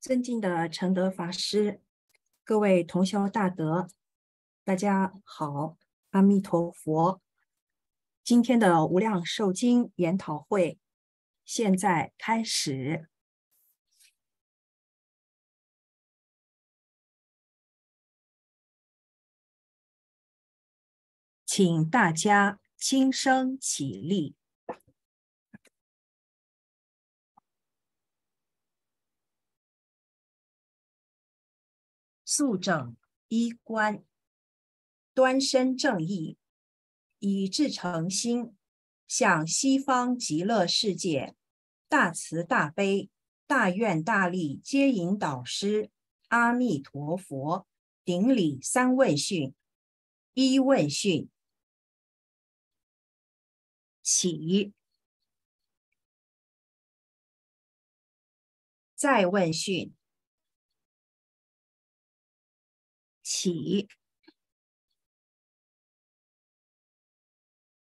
尊敬的承德法师，各位同修大德，大家好，阿弥陀佛。今天的无量寿经研讨会现在开始，请大家轻声起立。肃正衣冠，端身正义，以至诚心，向西方极乐世界大慈大悲、大愿大力接引导师阿弥陀佛顶礼三问讯：一问讯，起；再问讯。起，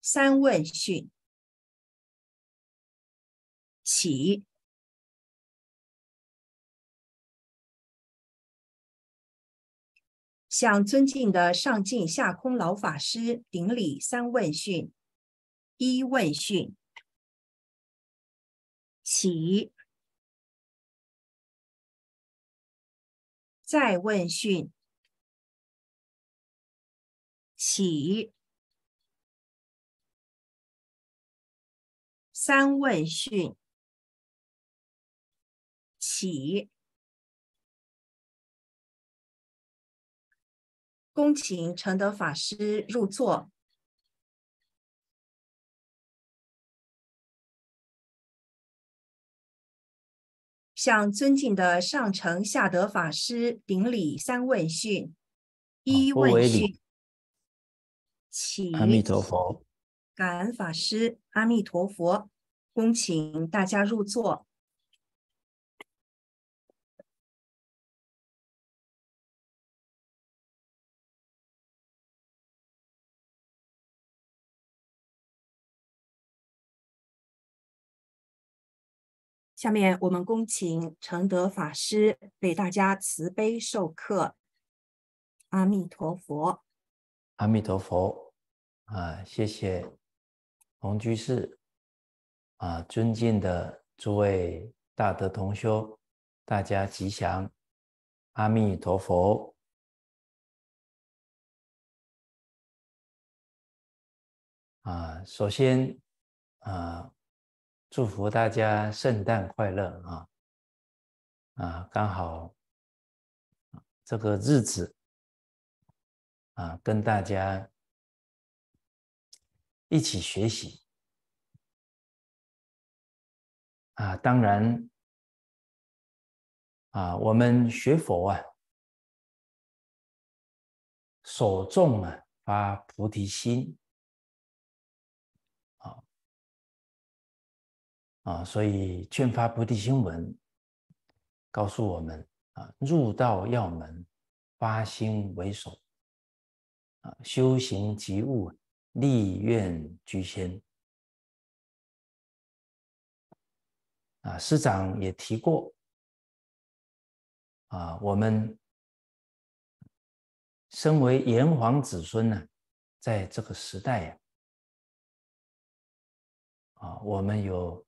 三问讯，起，向尊敬的上进下空老法师顶礼三问讯，一问讯，起，再问讯。起，三问讯，起，恭请承德法师入座，向尊敬的上乘下德法师顶礼三问讯，一问讯。起，阿弥陀佛，感恩法师，阿弥陀佛，恭请大家入座。下面我们恭请承德法师为大家慈悲授课。阿弥陀佛，阿弥陀佛。啊，谢谢洪居士啊，尊敬的诸位大德同修，大家吉祥，阿弥陀佛。啊，首先啊，祝福大家圣诞快乐啊！啊，刚好这个日子啊，跟大家。一起学习啊！当然啊，我们学佛啊，首重啊发菩提心啊啊，所以劝发菩提心文告诉我们啊，入道要门，发心为首啊，修行即悟。立愿居先啊，师长也提过啊，我们身为炎黄子孙呢，在这个时代呀，啊，我们有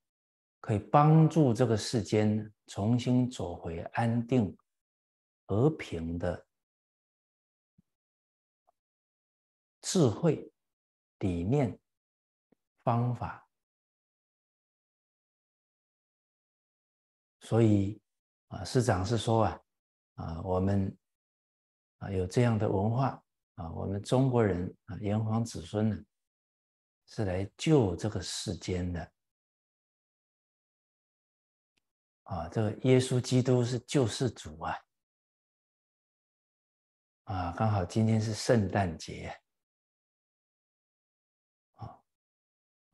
可以帮助这个世间重新走回安定、和平的智慧。理念、方法，所以啊，师长是说啊，啊，我们啊有这样的文化啊，我们中国人啊，炎黄子孙呢，是来救这个世间的啊，这个耶稣基督是救世主啊，啊，刚好今天是圣诞节。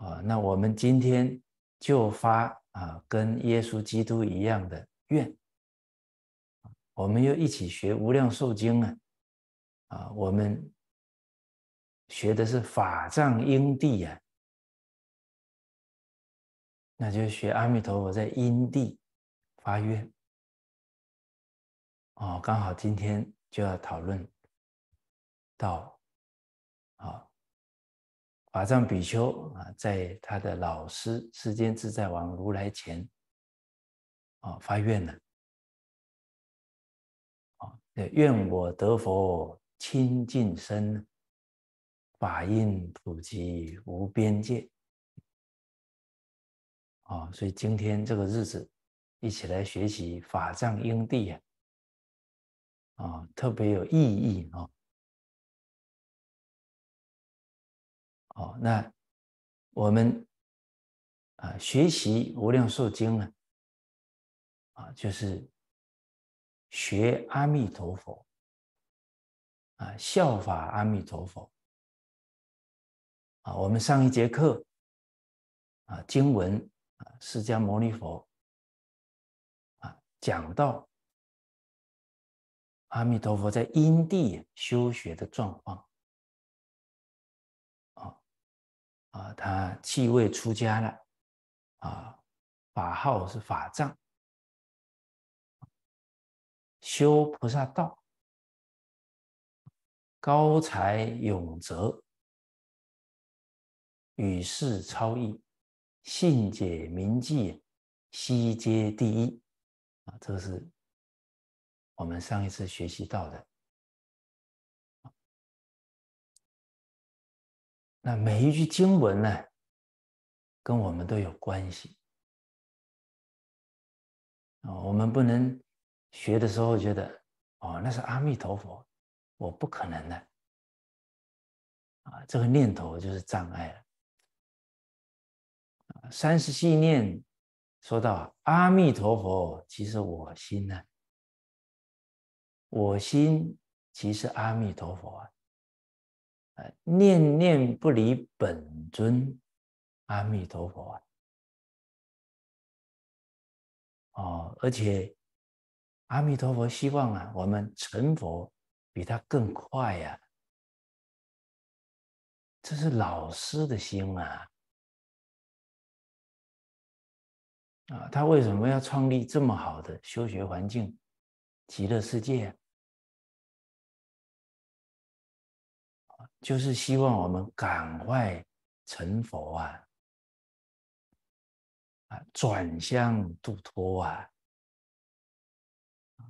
啊，那我们今天就发啊，跟耶稣基督一样的愿，我们又一起学《无量寿经》啊，啊，我们学的是法藏因地呀，那就学阿弥陀佛在因地发愿，哦，刚好今天就要讨论到，法藏比丘啊，在他的老师世间自在王如来前啊发愿了啊，愿我得佛清净身，法印普及无边界啊，所以今天这个日子一起来学习法藏因地啊。啊，特别有意义啊！哦，那我们啊学习《无量寿经》呢，啊，就是学阿弥陀佛，啊，效法阿弥陀佛。啊，我们上一节课啊，经文啊，释迦牟尼佛啊讲到。阿弥陀佛在因地修学的状况，啊，他继位出家了，啊，法号是法藏，修菩萨道，高才永泽，与世超异，信解明记，悉皆第一，啊，这是。我们上一次学习到的，那每一句经文呢，跟我们都有关系啊。我们不能学的时候觉得，哦，那是阿弥陀佛，我不可能的啊。这个念头就是障碍了三十细念说到阿弥陀佛，其实我心呢。我心即是阿弥陀佛啊！念念不离本尊阿弥陀佛啊！哦，而且阿弥陀佛希望啊，我们成佛比他更快呀！这是老师的心啊！啊，他为什么要创立这么好的修学环境，极乐世界？就是希望我们赶快成佛啊！啊，转向度脱啊！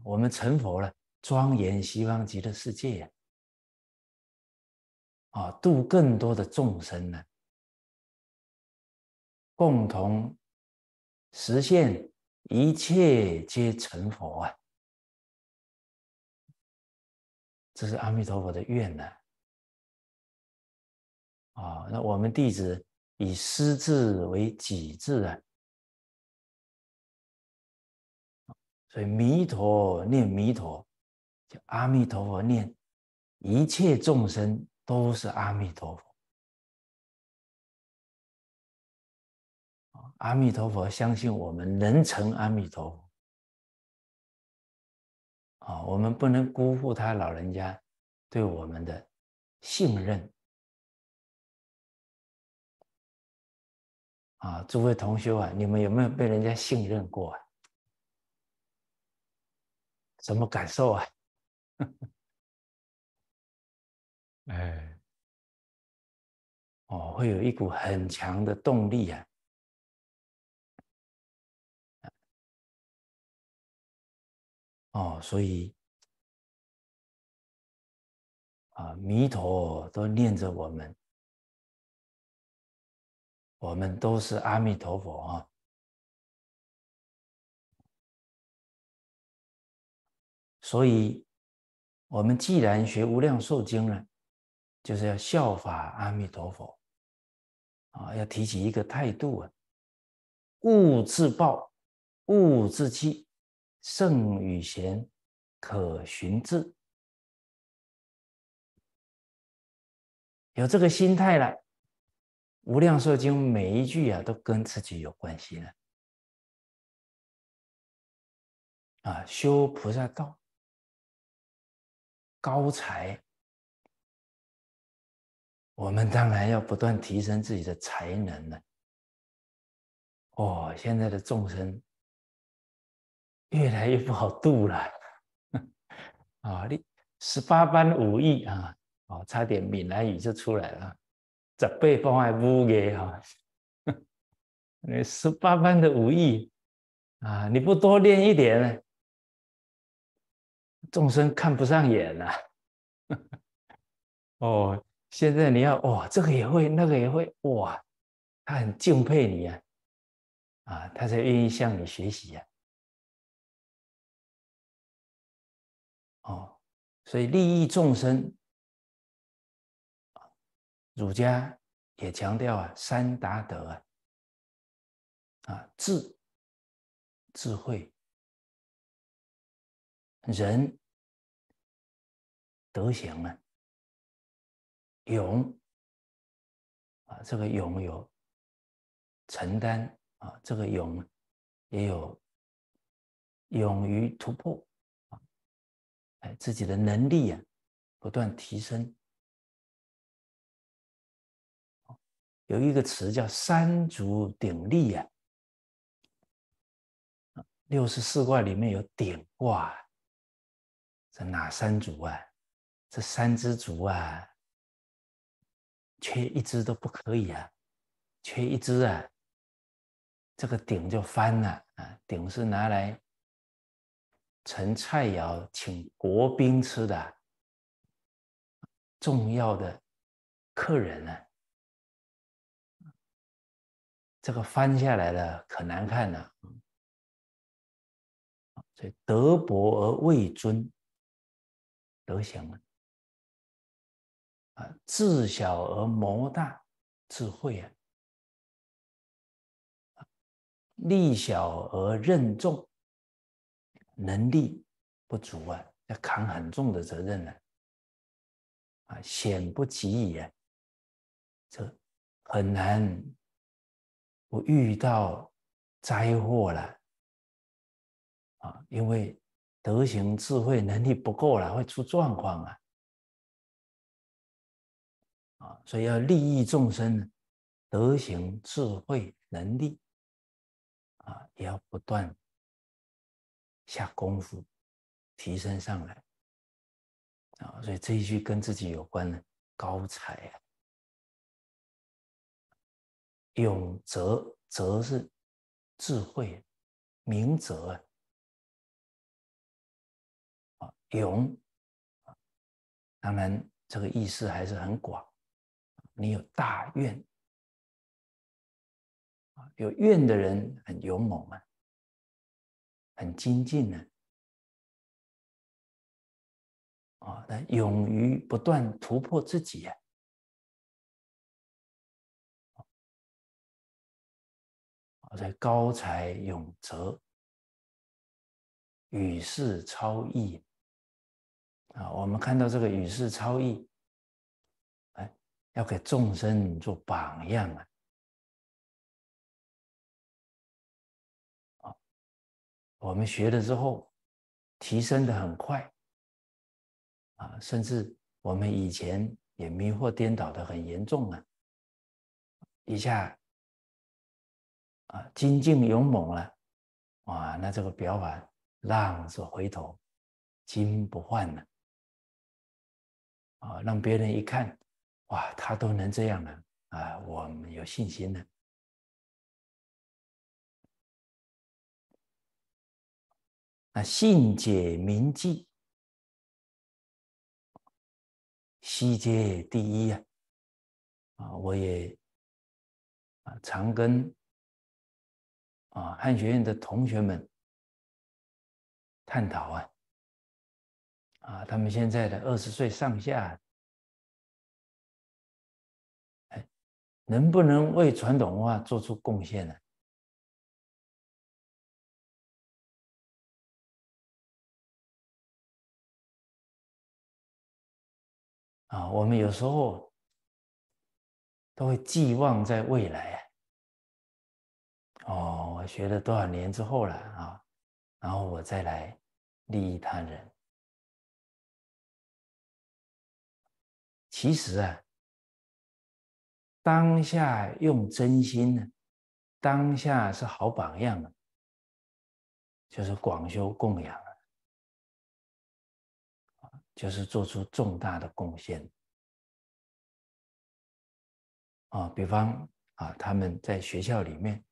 我们成佛了，庄严西方极乐世界！啊，度更多的众生呢，共同实现一切皆成佛啊！这是阿弥陀佛的愿呢。啊，啊那我们弟子以师字为己字啊，所以弥陀念弥陀，就阿弥陀佛念，一切众生都是阿弥陀佛。阿弥陀佛相信我们能成阿弥陀佛，啊，我们不能辜负他老人家对我们的信任。啊，诸位同学啊，你们有没有被人家信任过啊？什么感受啊？哎，哦，会有一股很强的动力啊！哦，所以啊，弥陀都念着我们。我们都是阿弥陀佛啊，所以，我们既然学《无量寿经》呢，就是要效法阿弥陀佛啊，要提起一个态度啊，勿自暴，勿自弃，圣与贤，可循志，有这个心态了。无量寿经每一句啊，都跟自己有关系的啊！修菩萨道，高才，我们当然要不断提升自己的才能了。哦，现在的众生越来越不好度了，啊，你十八般武艺啊，哦，差点闽南语就出来了，十八般的武艺哈，你十八般的武艺啊，你不多练一点，众生看不上眼呐。哦，现在你要哇，这个也会，那个也会，哇，他很敬佩你呀，啊，他才愿意向你学习呀。哦，所以利益众生，儒家也强调啊，三达德啊，啊，智、智慧、仁、德行啊，勇啊，这个勇有承担啊，这个勇也有勇于突破啊。哎，自己的能力啊，不断提升。有一个词叫“三足鼎立”呀。六十四卦里面有鼎卦，这哪三足啊？这三只足啊，缺一只都不可以啊！缺一只啊，这个鼎就翻了啊！鼎是拿来。盛菜肴请国宾吃的重要的客人呢，这个翻下来了可难看了。所以德薄而位尊，德行啊，啊智小而谋大，智慧啊，力小而任重。能力不足啊，要扛很重的责任呢，啊，险不及矣啊，这很难。我遇到灾祸了，啊，因为德行、智慧、能力不够了，会出状况啊，啊，所以要利益众生，德行、智慧、能力，啊，也要不断。下功夫，提升上来啊！所以这一句跟自己有关的高才啊，勇则则是智慧，明则啊，勇啊，当然这个意思还是很广。你有大愿啊，有愿的人很勇猛啊。很精进呢，啊，那勇于不断突破自己呀，在高才永泽，与世超逸啊，我们看到这个与世超逸，哎，要给众生做榜样啊。我们学了之后，提升的很快，啊，甚至我们以前也迷惑颠倒的很严重啊，一下啊精进勇猛了，哇，那这个表法浪子回头金不换了，啊，让别人一看，哇，他都能这样了啊，我们有信心了。那信解铭记，西界第一呀！啊，我也啊常跟啊汉学院的同学们探讨啊，啊，他们现在的二十岁上下，哎，能不能为传统文化做出贡献呢？啊，我们有时候都会寄望在未来啊。哦，学了多少年之后了啊，然后我再来利益他人。其实啊，当下用真心呢，当下是好榜样啊，就是广修供养就是做出重大的贡献。啊，比方啊，他们在学校里面，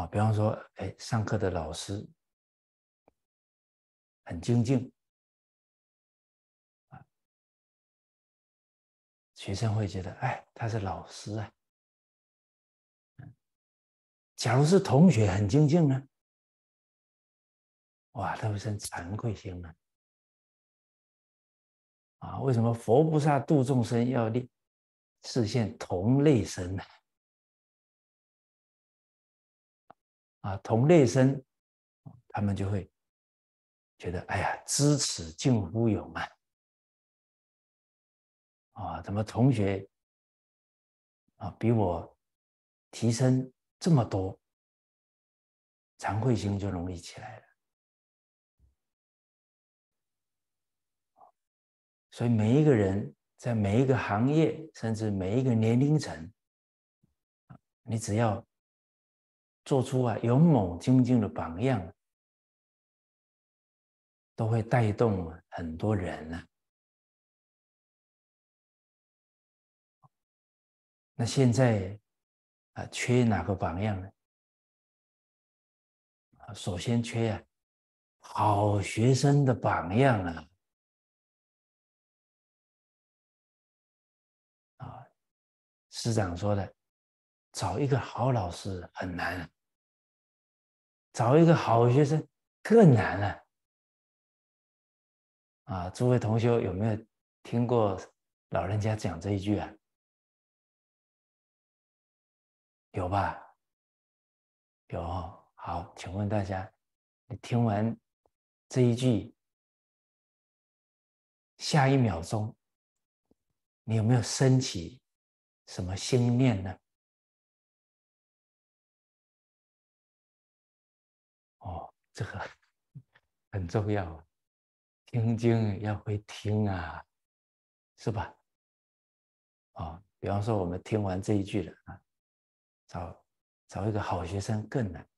啊，比方说，哎，上课的老师很精进，啊，学生会觉得，哎，他是老师啊。假如是同学很精进呢，哇，他会生惭愧心呢。啊，为什么佛菩萨度众生要立视现同类身呢？啊同类生，他们就会觉得，哎呀，知耻近乎勇啊！啊，怎么同学啊比我提升这么多，惭愧心就容易起来了。所以每一个人在每一个行业，甚至每一个年龄层，你只要做出啊勇猛精进的榜样，都会带动很多人呢。那现在啊，缺哪个榜样呢？啊，首先缺啊好学生的榜样啊。师长说的：“找一个好老师很难，找一个好学生更难了。”啊，诸位同学有没有听过老人家讲这一句啊？有吧？有。好，请问大家，你听完这一句，下一秒钟，你有没有升起？什么心念呢？这个很重要，听经要会听啊，是吧？啊，比方说我们听完这一句了啊，找找一个好学生更难。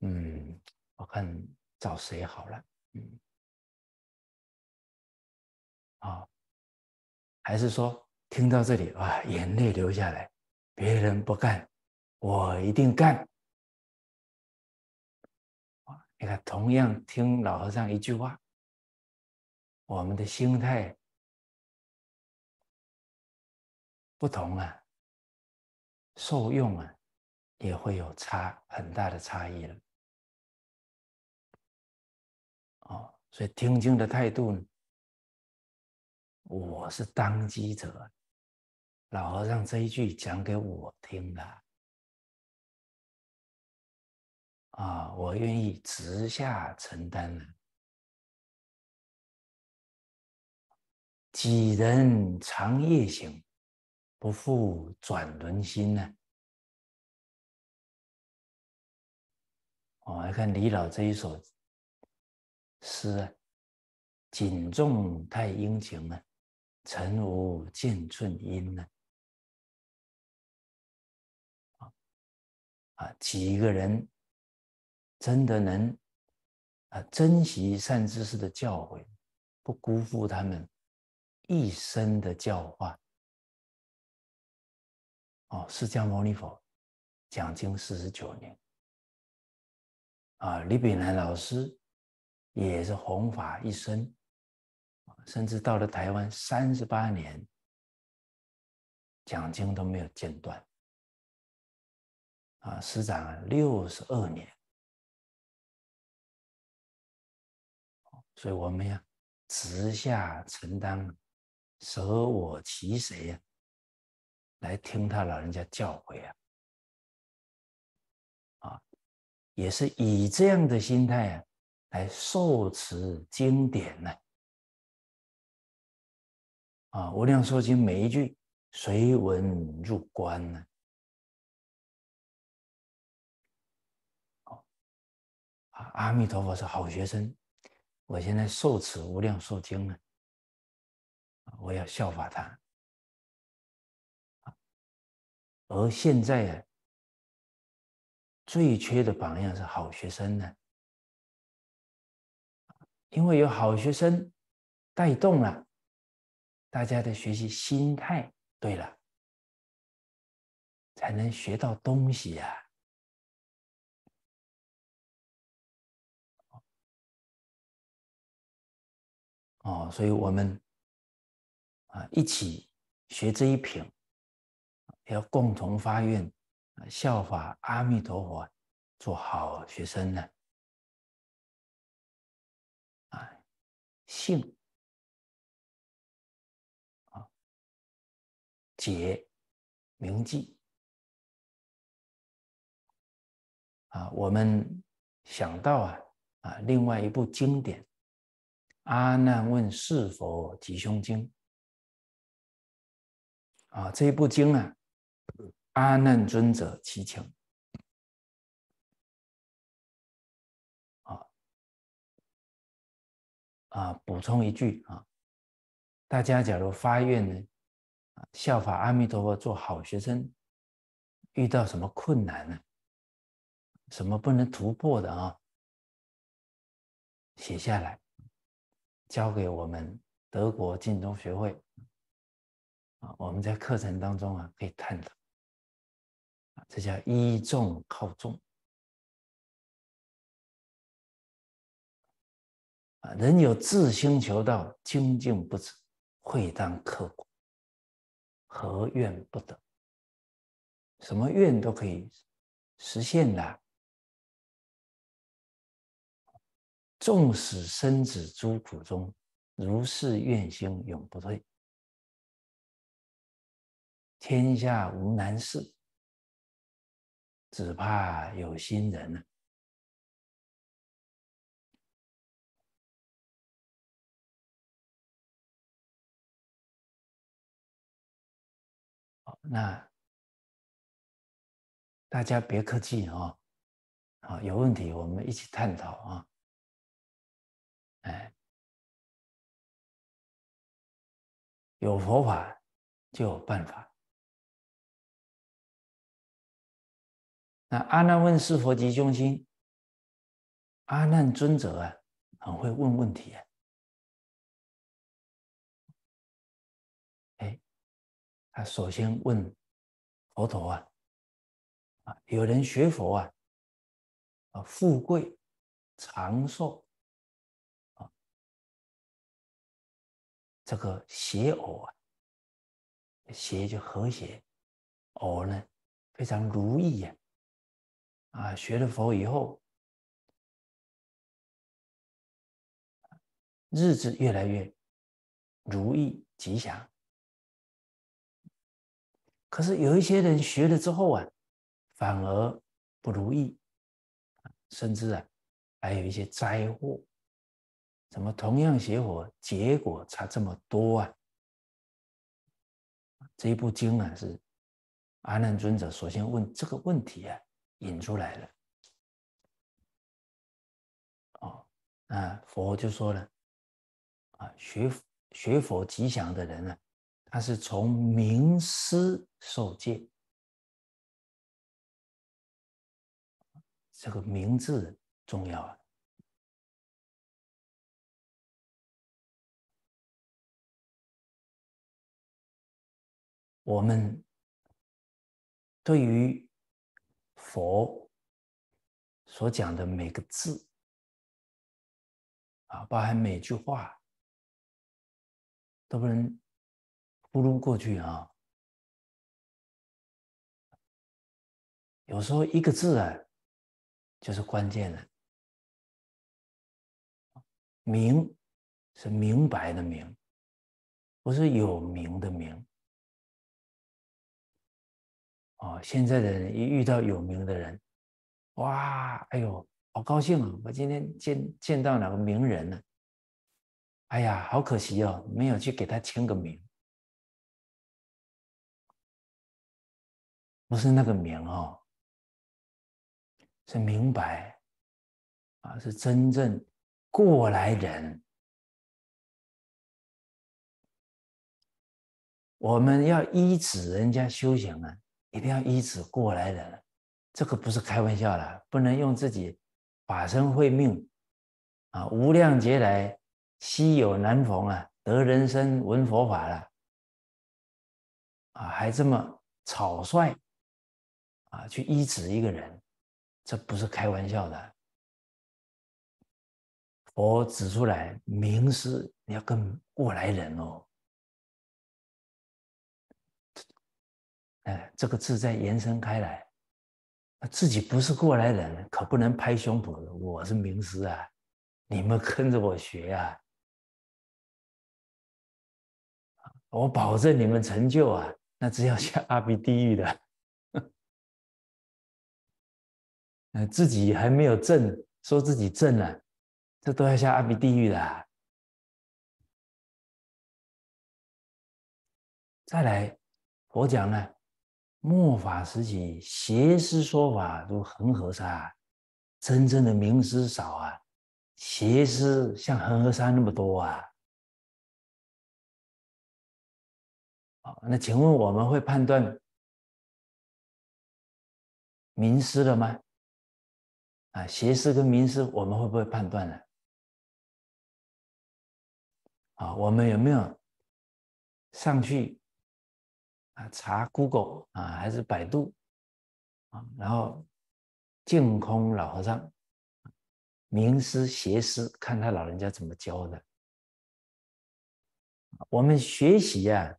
嗯，我看找谁好了？嗯，啊，还是说？听到这里，哇，眼泪流下来。别人不干，我一定干。你看，同样听老和尚一句话，我们的心态不同啊，受用啊，也会有差很大的差异了。哦，所以听经的态度，我是当机者。老和尚这一句讲给我听的啊，我愿意直下承担了。几人长夜行，不复转轮心呢？我来看李老这一首诗啊，谨重太殷勤了，诚无见寸阴呢。啊，几个人真的能啊珍惜善知识的教诲，不辜负他们一生的教化。哦，释迦牟尼佛讲经四十九年，啊，李炳南老师也是弘法一生，甚至到了台湾三十八年，讲经都没有间断。啊，师长六十二年，所以我们要直下承担，舍我其谁呀？来听他老人家教诲啊！啊，也是以这样的心态啊，来受持经典呢。啊，无量寿经每一句随文入观呢。阿弥陀佛是好学生，我现在受持无量寿经呢，我要效法他。而现在啊，最缺的榜样是好学生呢，因为有好学生带动了大家的学习心态，对了，才能学到东西呀。哦，所以我们啊一起学这一品，要共同发愿，效法阿弥陀佛，做好学生呢。啊，信啊，解铭记啊，我们想到啊啊，另外一部经典。阿难问是否吉凶经啊，这一部经啊，阿难尊者祈请啊啊，补充一句啊，大家假如发愿呢，效法阿弥陀佛做好学生，遇到什么困难呢？什么不能突破的啊？写下来。交给我们德国晋中学会啊，我们在课程当中啊可以探讨啊，这叫依重靠重啊，人有自心求道，精进不止，会当刻苦，何愿不得？什么愿都可以实现的。纵使身子诸苦中，如是愿心永不退。天下无难事，只怕有心人呢。那大家别客气啊，啊，有问题我们一起探讨啊。哎，有佛法就有办法。那阿难问是否吉凶心？阿难尊者啊，很会问问题啊。哎，他首先问佛陀啊，啊，有人学佛啊，啊，富贵长寿。这个谐偶啊，谐就和谐，偶呢非常如意呀，啊，学了佛以后，日子越来越如意吉祥。可是有一些人学了之后啊，反而不如意，甚至啊，还有一些灾祸。怎么同样邪火，结果差这么多啊？这一部经啊，是阿难尊者首先问这个问题啊，引出来了。哦，那佛就说了，啊，学学佛吉祥的人呢，他是从名师受戒，这个名字重要啊。我们对于佛所讲的每个字啊，包含每句话，都不能糊弄过去啊。有时候一个字啊，就是关键的。明是明白的明，不是有名的名。哦，现在的人一遇到有名的人，哇，哎呦，好高兴啊！我今天见见到哪个名人了？哎呀，好可惜哦，没有去给他签个名。不是那个名哦，是明白啊，是真正过来人。我们要依止人家修行啊。一定要依止过来人，这个不是开玩笑的，不能用自己法身慧命啊，无量劫来稀有难逢啊，得人生闻佛法了，啊，还这么草率啊，去医治一个人，这不是开玩笑的。佛指出来，明师你要跟过来人哦。哎，这个字再延伸开来，自己不是过来人，可不能拍胸脯。我是名师啊，你们跟着我学啊，我保证你们成就啊。那只要下阿鼻地狱的，自己还没有正，说自己正了，这都要下阿鼻地狱的。再来，佛讲呢。末法时期，邪师说法如恒河沙，真正的名师少啊，邪师像恒河沙那么多啊。好，那请问我们会判断名师了吗？啊，邪师跟名师，我们会不会判断呢？啊，我们有没有上去？查 Google 啊，还是百度啊，然后净空老和尚，名师邪师，看他老人家怎么教的。我们学习呀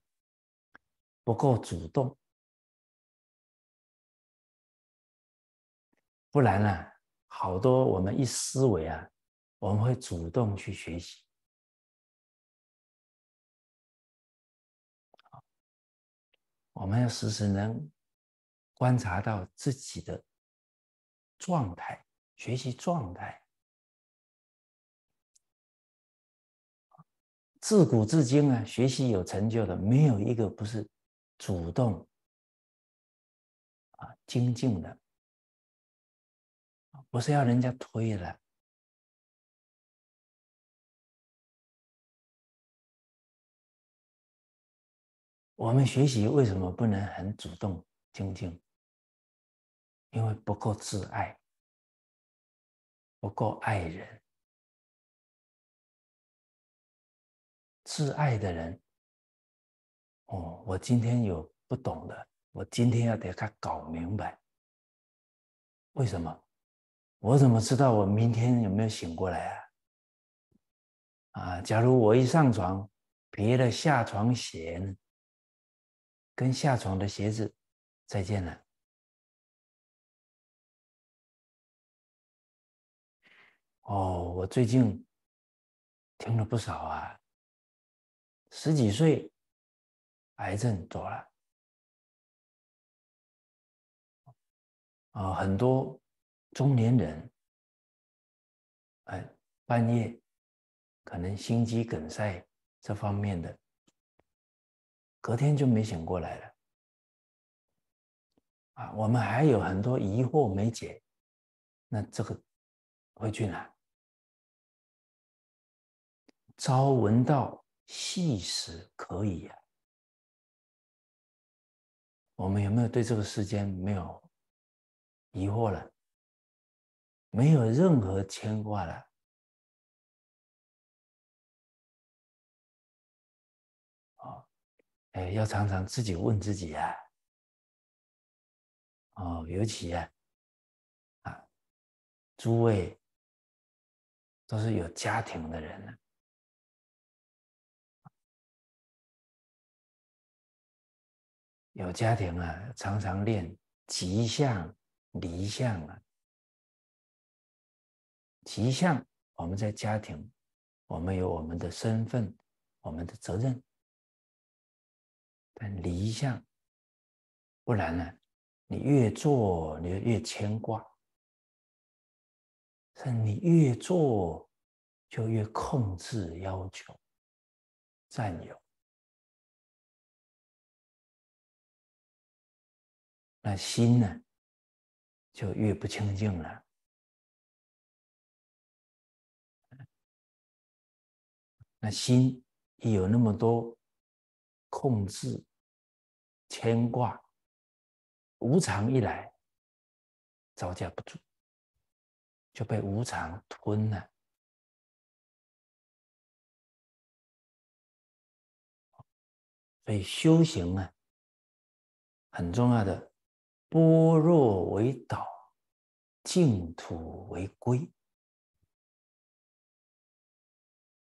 不够主动，不然呢，好多我们一思维啊，我们会主动去学习。我们要时时能观察到自己的状态，学习状态。自古至今啊，学习有成就的，没有一个不是主动啊精进的，不是要人家推的。我们学习为什么不能很主动精进？因为不够自爱，不够爱人。自爱的人，哦，我今天有不懂的，我今天要给他搞明白。为什么？我怎么知道我明天有没有醒过来啊？啊，假如我一上床，别的下床鞋呢？跟下床的鞋子再见了。哦，我最近听了不少啊，十几岁癌症走了，啊，很多中年人，哎，半夜可能心肌梗塞这方面的。隔天就没醒过来了，啊，我们还有很多疑惑没解，那这个回去哪？朝闻道，夕死可以呀。我们有没有对这个世间没有疑惑了？没有任何牵挂了？哎，要常常自己问自己啊，哦，尤其啊，啊，诸位都是有家庭的人呢，有家庭啊，常常练吉相、离相啊。吉相，我们在家庭，我们有我们的身份，我们的责任。但离相，不然呢？你越做，你就越牵挂；是你越做，就越控制、要求、占有，那心呢，就越不清净了。那心一有那么多。控制、牵挂，无常一来，招架不住，就被无常吞了。所以修行啊，很重要的，般若为导，净土为归，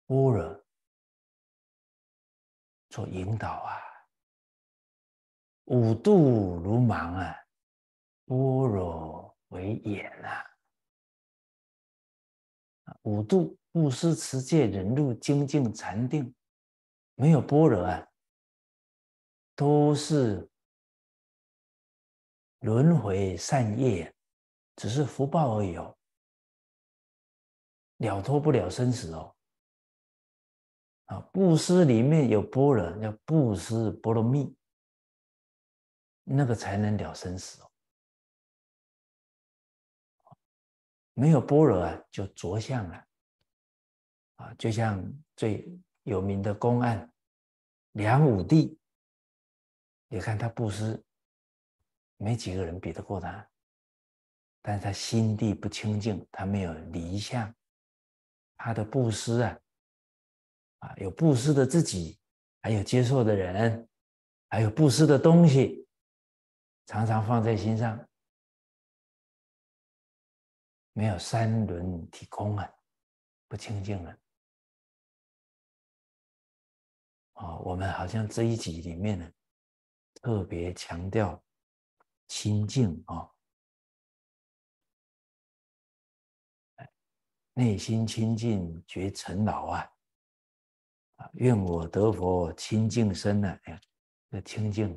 般若做引导啊。五度如盲啊，般若为眼啊。五度布施、持戒、忍辱、精进、禅定，没有般若啊，都是轮回善业，只是福报而已哦，了脱不了生死哦。啊，布施里面有般若，叫布施波罗蜜，那个才能了生死哦。没有般若啊，就着相了。啊，就像最有名的公案梁武帝，你看他布施，没几个人比得过他，但是他心地不清净，他没有离相，他的布施啊，啊，有布施的自己，还有接受的人，还有布施的东西，常常放在心上，没有三轮体空啊，不清净了。啊，我们好像这一集里面呢，特别强调清净啊，内心清净觉尘劳啊，愿我得佛清净身呢，哎呀，这清净，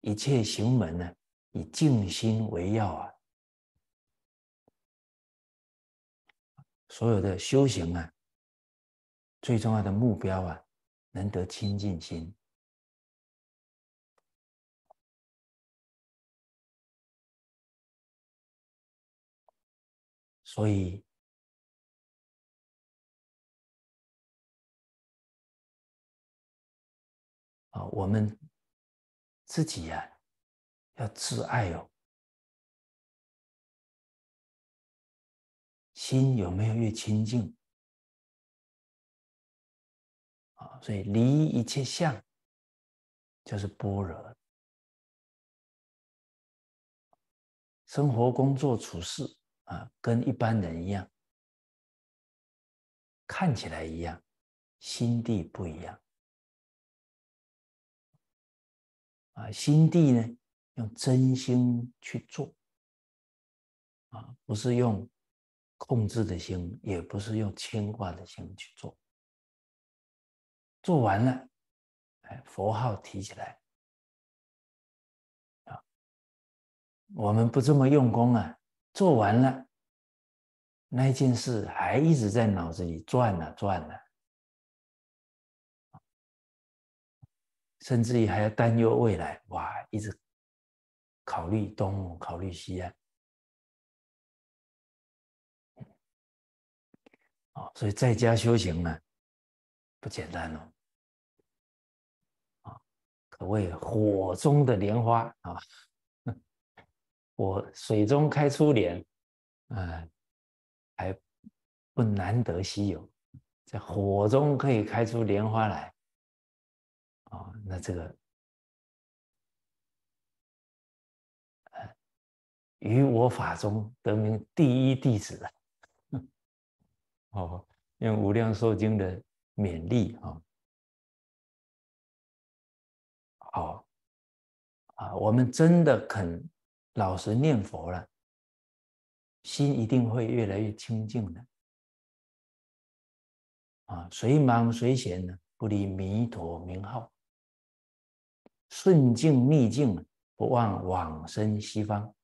一切行门呢，以静心为要啊，所有的修行啊。最重要的目标啊，能得清净心。所以啊，我们自己呀，要自爱哦。心有没有越清净？啊，所以离一切相就是般若。生活、工作、处事啊，跟一般人一样，看起来一样，心地不一样。啊，心地呢，用真心去做，啊，不是用控制的心，也不是用牵挂的心去做。做完了，哎，佛号提起来啊！我们不这么用功啊，做完了，那件事还一直在脑子里转呢转呢，甚至于还要担忧未来，哇，一直考虑东，考虑西啊！哦，所以在家修行呢。不简单哦，可谓火中的莲花啊，火水中开出莲，啊，还不难得稀有，在火中可以开出莲花来，啊，那这个，于我法中得名第一弟子 啊，哦，用无量寿经的。勉励啊，好啊，我们真的肯老实念佛了，心一定会越来越清净的啊。随忙随闲呢，不离弥陀名号；顺境逆境，不忘往生西方。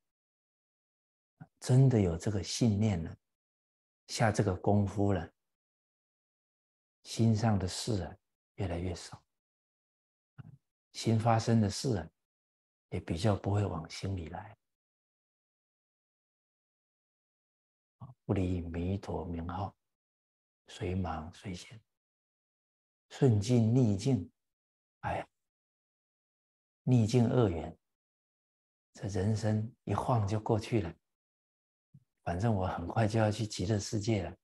真的有这个信念了，下这个功夫了。心上的事啊，越来越少；新发生的事啊，也比较不会往心里来。不离弥陀名号，随忙随闲，顺境逆境，哎呀，逆境恶缘，这人生一晃就过去了。反正我很快就要去极乐世界了。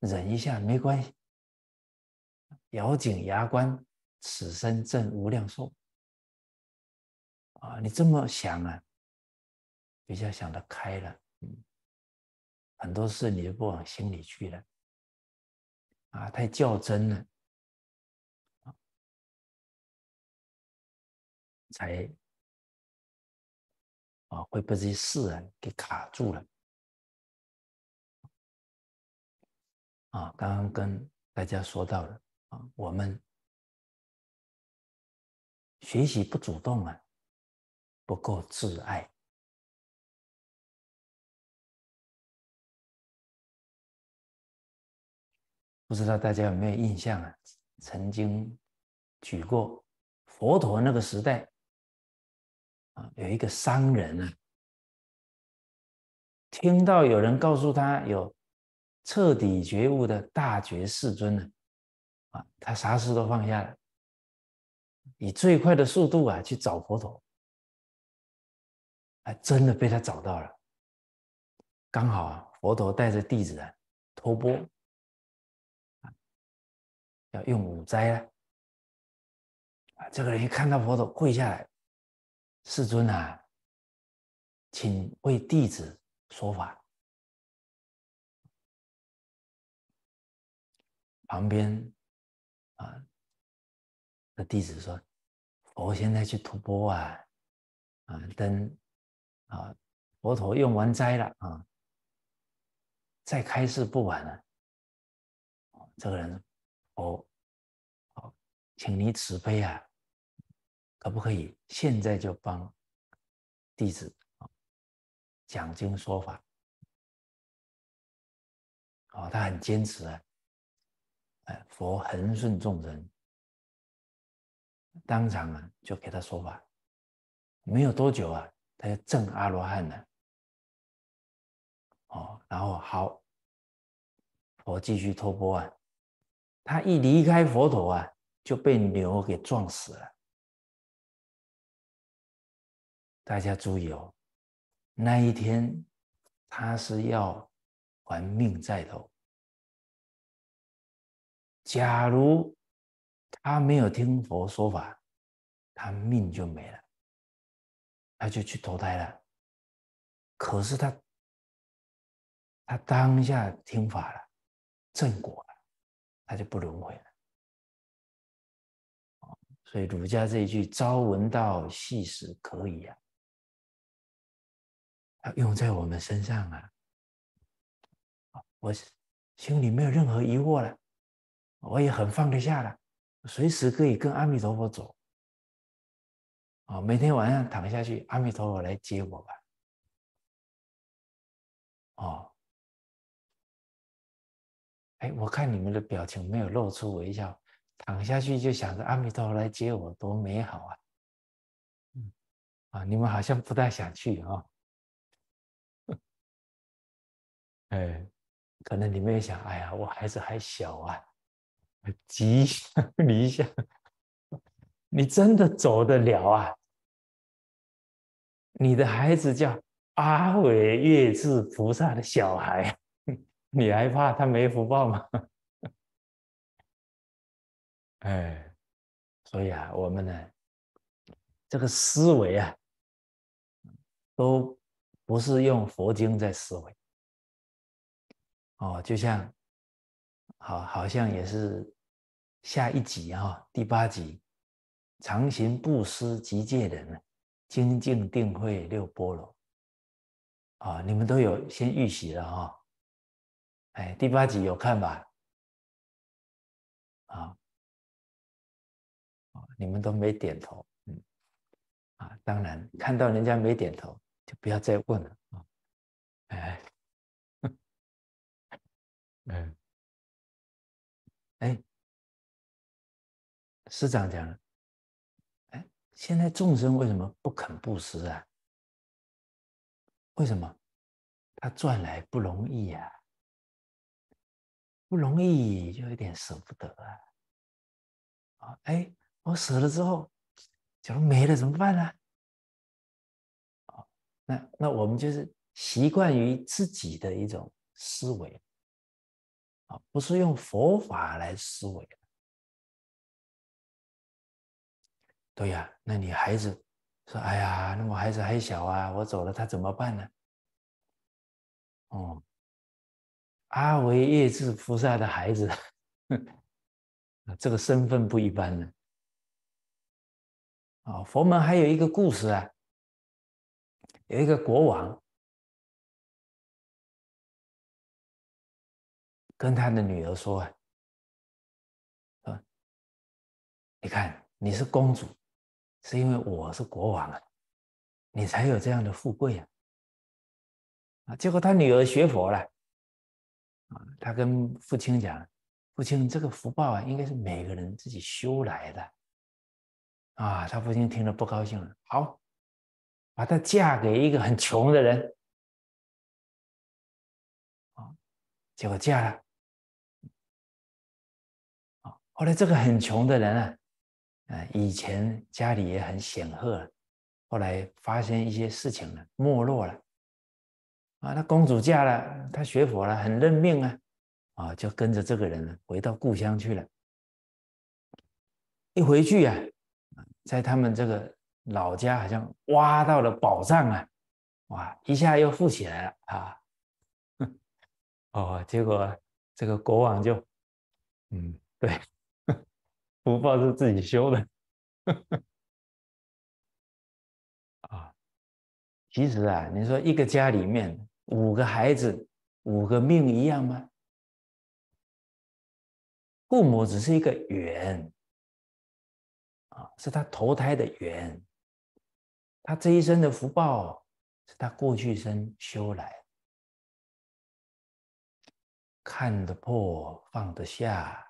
忍一下没关系，咬紧牙关，此生正无量寿。啊，你这么想啊，比较想得开了，嗯，很多事你就不往心里去了，啊，太较真了，才啊会被这些世人给卡住了。啊，刚刚跟大家说到了啊，我们学习不主动啊。不够自爱，不知道大家有没有印象啊？曾经举过佛陀那个时代有一个商人啊，听到有人告诉他有彻底觉悟的大觉世尊呢，啊，他啥事都放下了，以最快的速度啊去找佛陀。哎，真的被他找到了。刚好啊，佛陀带着弟子啊，托钵要用五斋了。啊，这个人一看到佛陀，跪下来：“世尊啊，请为弟子说法。”旁边啊的弟子说：“佛现在去吐蕃啊，啊，等。”啊，佛陀用完斋了啊，再开示不晚了。这个人，哦，好，请你慈悲啊，可不可以现在就帮弟子啊讲经说法？哦，他很坚持啊，哎，佛恒顺众生，当场啊就给他说法，没有多久啊。他就证阿罗汉了，哦，然后好，佛继续托钵啊，他一离开佛陀啊，就被牛给撞死了。大家注意哦，那一天他是要还命在头，假如他没有听佛说法，他命就没了。他就去投胎了，可是他，他当下听法了，正果了，他就不轮回了。所以儒家这一句“朝闻道，夕死可以”啊，要用在我们身上啊。我心里没有任何疑惑了，我也很放得下了，随时可以跟阿弥陀佛走。哦，每天晚上躺下去，阿弥陀佛来接我吧。哦，哎，我看你们的表情没有露出微笑，躺下去就想着阿弥陀佛来接我，多美好啊！嗯，啊，你们好像不太想去啊。哎，可能你们也想，哎呀，我孩子还小啊，吉祥理想，你真的走得了啊？你的孩子叫阿伟月智菩萨的小孩，你还怕他没福报吗？哎，所以啊，我们呢，这个思维啊，都不是用佛经在思维。哦，就像，好，好像也是下一集哈，第八集，常行布施及戒人。精进定慧六波罗啊，你们都有先预习了哈。哎，第八集有看吧？啊，你们都没点头，嗯，啊，当然看到人家没点头，就不要再问了啊。哎，嗯，哎，师长讲了。哎现在众生为什么不肯布施啊？为什么？他赚来不容易呀，不容易就有点舍不得啊。啊，哎，我死了之后，假如没了怎么办呢？啊，那那我们就是习惯于自己的一种思维，不是用佛法来思维对呀那你孩子说哎呀那我孩子还小啊我走了他怎么办呢？哦阿维耶智菩萨的孩子这个身份不一般呢。啊佛门还有一个故事啊有一个国王跟他的女儿说：“啊，你看你是公主。”是因为我是国王啊，你才有这样的富贵啊！啊，结果他女儿学佛了，啊，他跟父亲讲：“父亲，这个福报啊，应该是每个人自己修来的。”啊，他父亲听了不高兴了，好，把她嫁给一个很穷的人，结果嫁了，后来这个很穷的人啊。啊，以前家里也很显赫，后来发生一些事情了，没落了。啊，那公主嫁了，她学佛了，很认命啊，啊，就跟着这个人回到故乡去了。一回去啊，在他们这个老家好像挖到了宝藏啊，哇，一下又富起来了啊。哦，结果这个国王就，嗯，对。福报是自己修的啊！其实啊，你说一个家里面五个孩子，五个命一样吗？父母只是一个缘啊，是他投胎的缘，他这一生的福报是他过去生修来，看得破，放得下。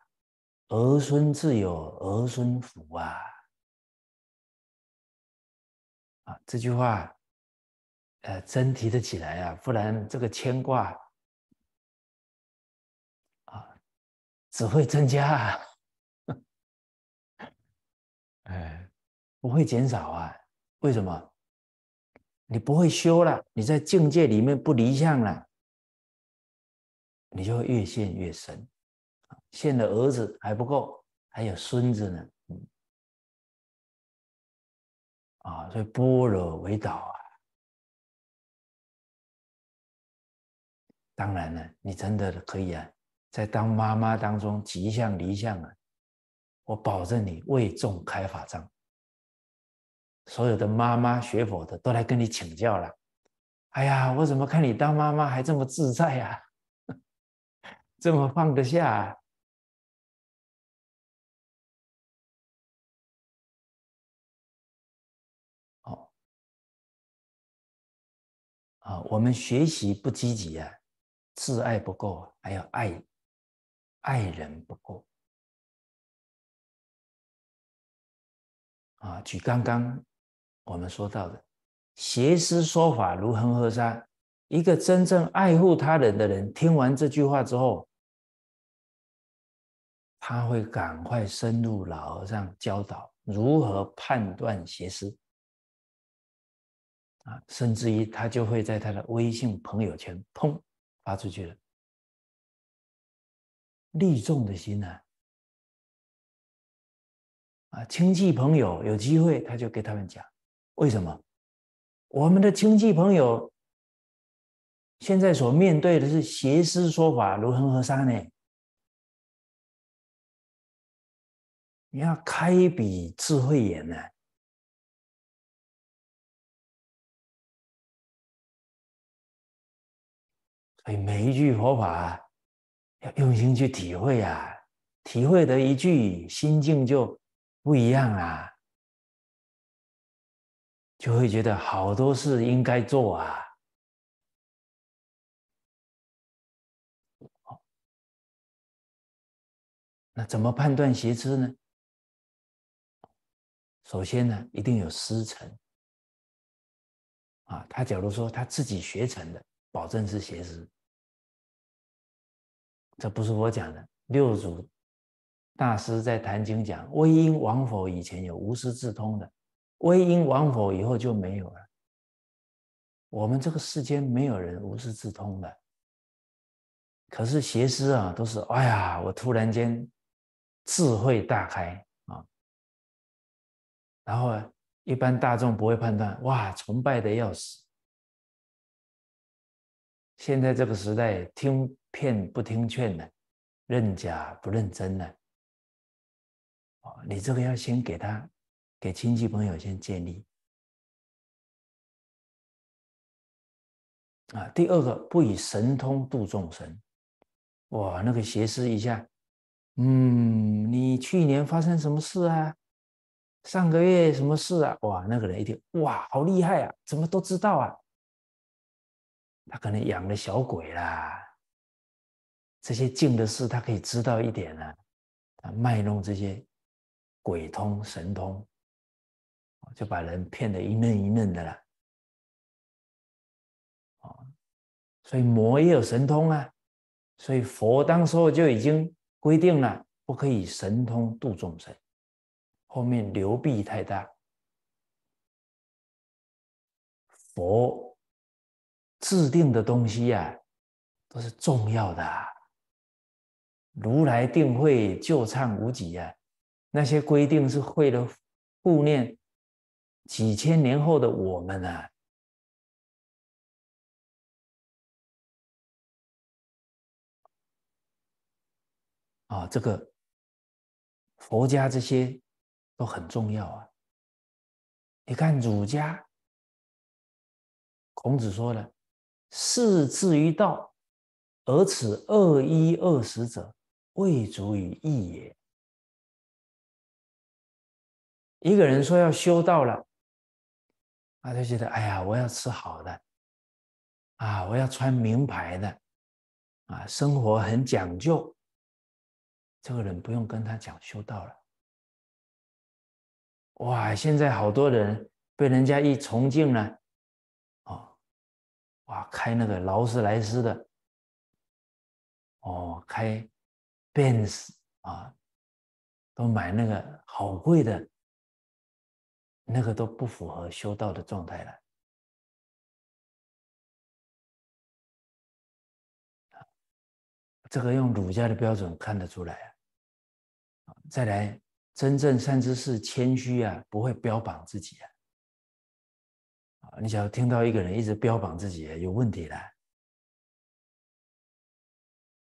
儿孙自有儿孙福啊！啊，这句话，呃，真提得起来啊，不然这个牵挂啊，只会增加啊，哎，不会减少啊？为什么？你不会修了，你在境界里面不离相了，你就会越陷越深。现的儿子还不够，还有孙子呢。啊，所以般若为导啊。当然了，你真的可以啊，在当妈妈当中，吉祥离相啊，我保证你为众开法藏。所有的妈妈学佛的都来跟你请教了。哎呀，我怎么看你当妈妈还这么自在呀？这么放得下？啊，啊我们学习不积极啊，自爱不够，还要爱爱人不够。啊，举刚刚我们说到的邪师说法如恒河沙，一个真正爱护他人的人，听完这句话之后，他会赶快深入老和尚教导如何判断邪师。啊，甚至于他就会在他的微信朋友圈砰发出去了，利众的心呢？啊，亲戚朋友有机会他就给他们讲，为什么？我们的亲戚朋友现在所面对的是邪师说法如恒河沙呢？你要开一笔智慧眼呢？所以每一句佛法要用心去体会啊，体会的一句心境就不一样啊，就会觉得好多事应该做啊。那怎么判断邪知呢？首先呢，一定有师承啊。他假如说他自己学成的。保证是邪师，这不是我讲的。六祖大师在谈经讲，微因王佛以前有无师自通的，微因王佛以后就没有了。我们这个世间没有人无师自通的，可是邪师啊，都是哎呀，我突然间智慧大开啊，然后一般大众不会判断，哇，崇拜的要死。现在这个时代，听骗不听劝的，认假不认真的，哦，你这个要先给他，给亲戚朋友先建立。啊，第二个不以神通度众生，哇，那个邪师一下，嗯，你去年发生什么事啊？上个月什么事啊？哇，那个人一听，哇，好厉害啊，怎么都知道啊？他可能养了小鬼啦，这些静的事他可以知道一点呢，啊，卖弄这些鬼通神通，就把人骗得一愣一愣的了。所以魔也有神通啊，所以佛当时候就已经规定了，不可以神通度众生。后面流弊太大，佛制定的东西呀，都是重要的。如来定会救忏无极啊，那些规定是为了护念几千年后的我们啊。啊，这个佛家这些都很重要啊。你看儒家，孔子说了：“士至于道，而此二一二十者，未足以义也。”一个人说要修道了，他就觉得：“哎呀，我要吃好的，啊，我要穿名牌的，啊，生活很讲究。”这个人不用跟他讲修道了，哇！现在好多人被人家一崇敬呢，哇，开那个劳斯莱斯的，哦，开奔驰啊，都买那个好贵的，那个都不符合修道的状态了。这个用儒家的标准看得出来啊。再来，真正善知识谦虚啊，不会标榜自己啊。你想要听到一个人一直标榜自己，有问题了。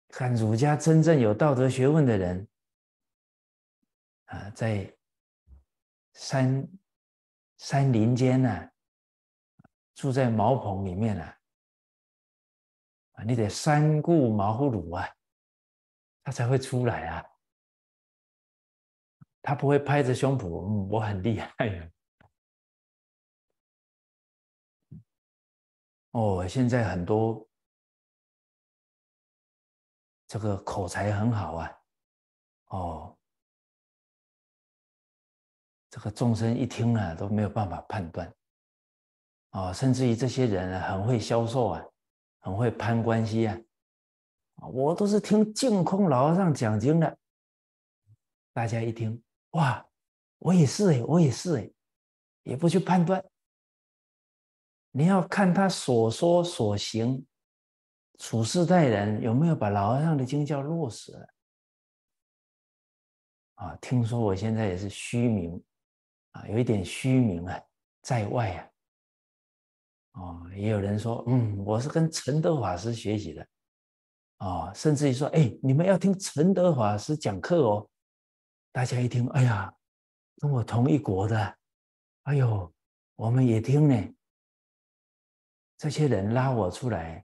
看儒家真正有道德学问的人，啊，在山山林间呢，住在茅棚里面呢，啊，你得三顾茅庐啊，他才会出来啊。他不会拍着胸脯，我很厉害呀。哦，现在很多这个口才很好啊，哦，这个众生一听啊都没有办法判断，哦，甚至于这些人啊很会销售啊，很会攀关系啊，我都是听净空老和尚讲经的，大家一听。哇，我也是哎，我也是哎，也不去判断。你要看他所说所行，处事待人有没有把老和尚的经教落实了？啊，听说我现在也是虚名，啊，有一点虚名啊，在外啊。哦，也有人说，嗯，我是跟陈德法师学习的，哦，甚至于说，哎，你们要听陈德法师讲课哦。大家一听，哎呀，跟我同一国的，哎呦，我们也听呢。这些人拉我出来，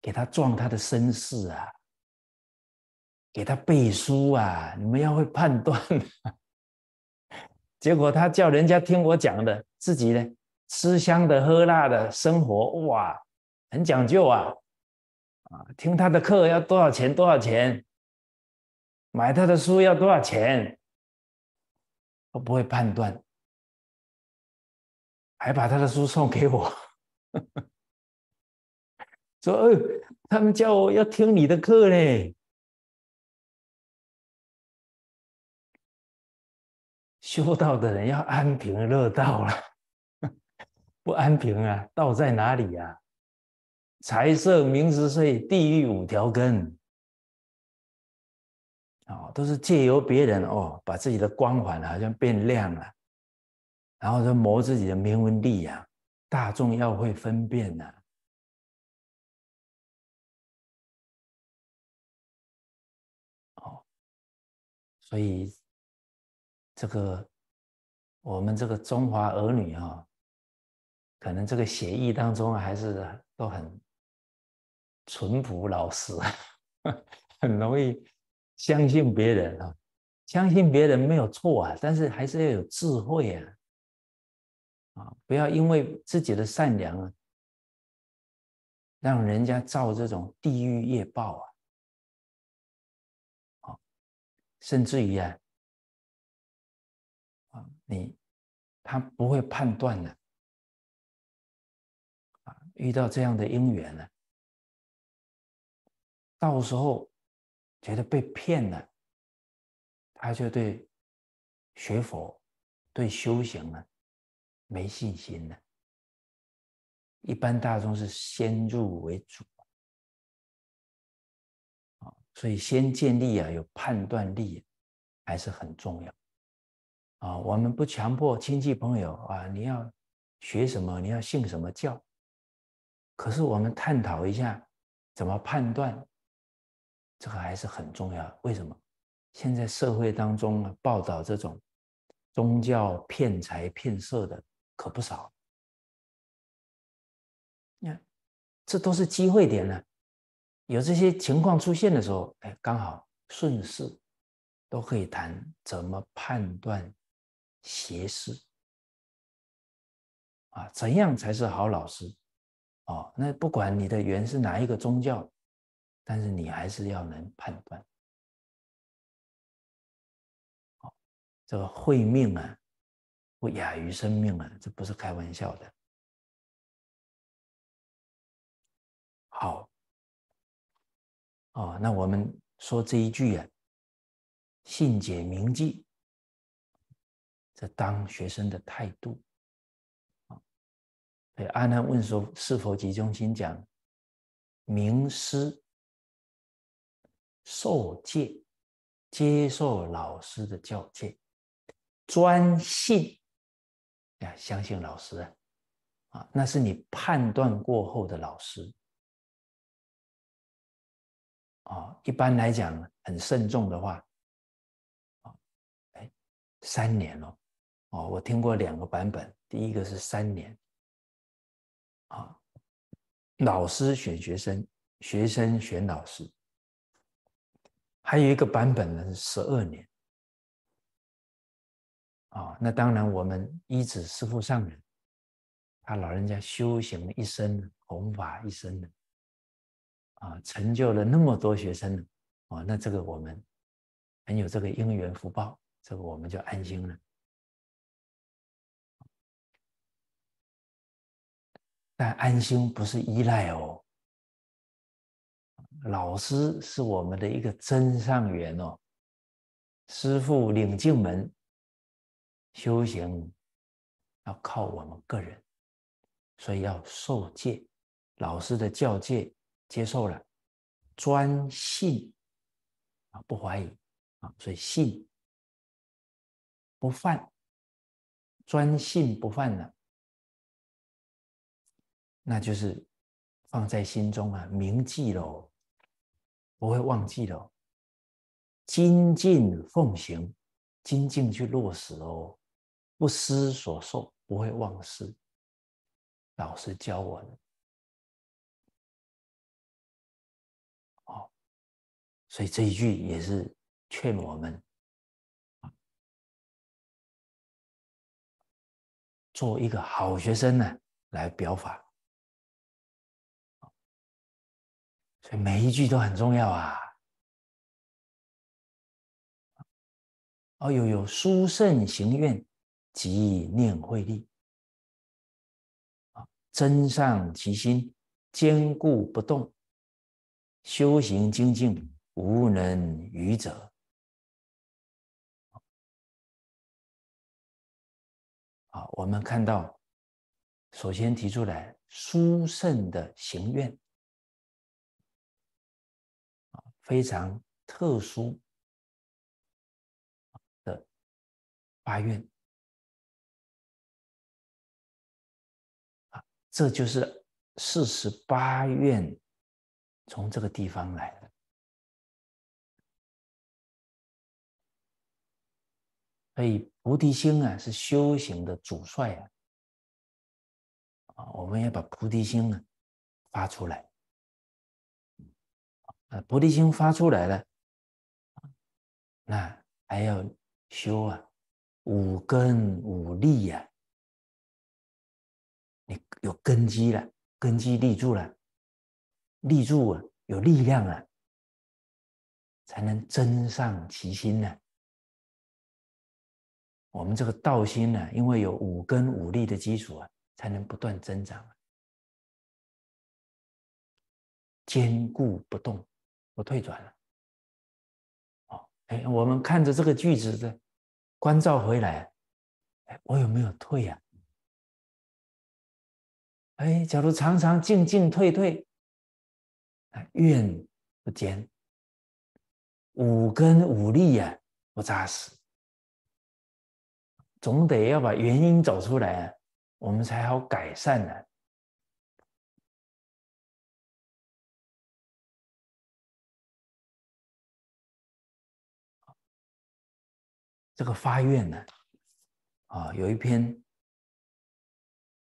给他撞他的身世啊，给他背书啊，你们要会判断。结果他叫人家听我讲的，自己呢吃香的喝辣的生活，哇，很讲究啊，啊，听他的课要多少钱？多少钱？买他的书要多少钱？我不会判断，还把他的书送给我，说：“哦，他们叫我要听你的课嘞。”修道的人要安贫乐道了，不安贫啊，道在哪里呀？财色名食睡，地狱五条根。啊，都是借由别人哦，把自己的光环好像变亮了，然后就磨自己的名闻利养，大众要会分辨呐。所以这个我们这个中华儿女啊，可能这个协议当中还是都很淳朴老实，很容易相信别人啊，相信别人没有错啊，但是还是要有智慧啊。啊，不要因为自己的善良啊，让人家造这种地狱业报！啊，甚至于啊，啊，你他不会判断的啊，遇到这样的因缘呢，到时候觉得被骗了，他就对学佛、对修行呢。没信心了，一般大众是先入为主，所以先建立啊有判断力还是很重要啊。我们不强迫亲戚朋友啊，你要学什么，你要信什么教，可是我们探讨一下怎么判断，这个还是很重要。为什么？现在社会当中啊，报道这种宗教骗财骗色的。可不少，你看，这都是机会点呢。有这些情况出现的时候，哎，刚好顺势都可以谈怎么判断邪事啊，怎样才是好老师哦？那不管你的缘是哪一个宗教，但是你还是要能判断。好，这个会命啊。不亚于生命啊！这不是开玩笑的。好，哦，那我们说这一句啊，“信解明记”，这当学生的态度啊。对，阿难问说：“是否集中心讲明师受戒，接受老师的教诫，专信？”呀，相信老师，啊，那是你判断过后的老师啊。一般来讲，很慎重的话，啊，哎，三年哦，哦，我听过两个版本，第一个是三年，啊，老师选学生，学生选老师，还有一个版本呢是十二年。啊，那当然，我们一子师父上人，他老人家修行一生，弘法一生的，啊，成就了那么多学生呢，啊，那这个我们很有这个因缘福报，这个我们就安心了。但安心不是依赖哦，老师是我们的一个真上缘哦，师父领进门。修行要靠我们个人，所以要受戒，老师的教戒接受了，专信啊，不怀疑啊，所以信不犯，专信不犯呢，那就是放在心中啊，铭记喽，不会忘记喽，精进奉行，精进去落实哦。不失所受，不会忘失。老师教我的，所以这一句也是劝我们做一个好学生呢，来表法。所以每一句都很重要啊！哦，有有殊胜行愿。即念慧力啊，真上其心，坚固不动，修行精进，无能愚者。啊，我们看到，首先提出来殊胜的行愿，非常特殊的发愿。这就是四十八愿从这个地方来的。所以菩提心啊，是修行的主帅啊！我们要把菩提心啊发出来。啊，菩提心发出来了，那还要修啊五根五力呀。你有根基了，根基立住了，立住啊，有力量了，才能真上其心呢。我们这个道心呢，因为有五根五力的基础啊，才能不断增长，坚固不动，不退转了。哦，哎，我们看着这个句子的关照回来，哎，我有没有退呀？哎，假如常常进进退退，愿不坚，五根五力呀不扎实。总得要把原因找出来，我们才好改善呢。这个发愿呢，啊，有一篇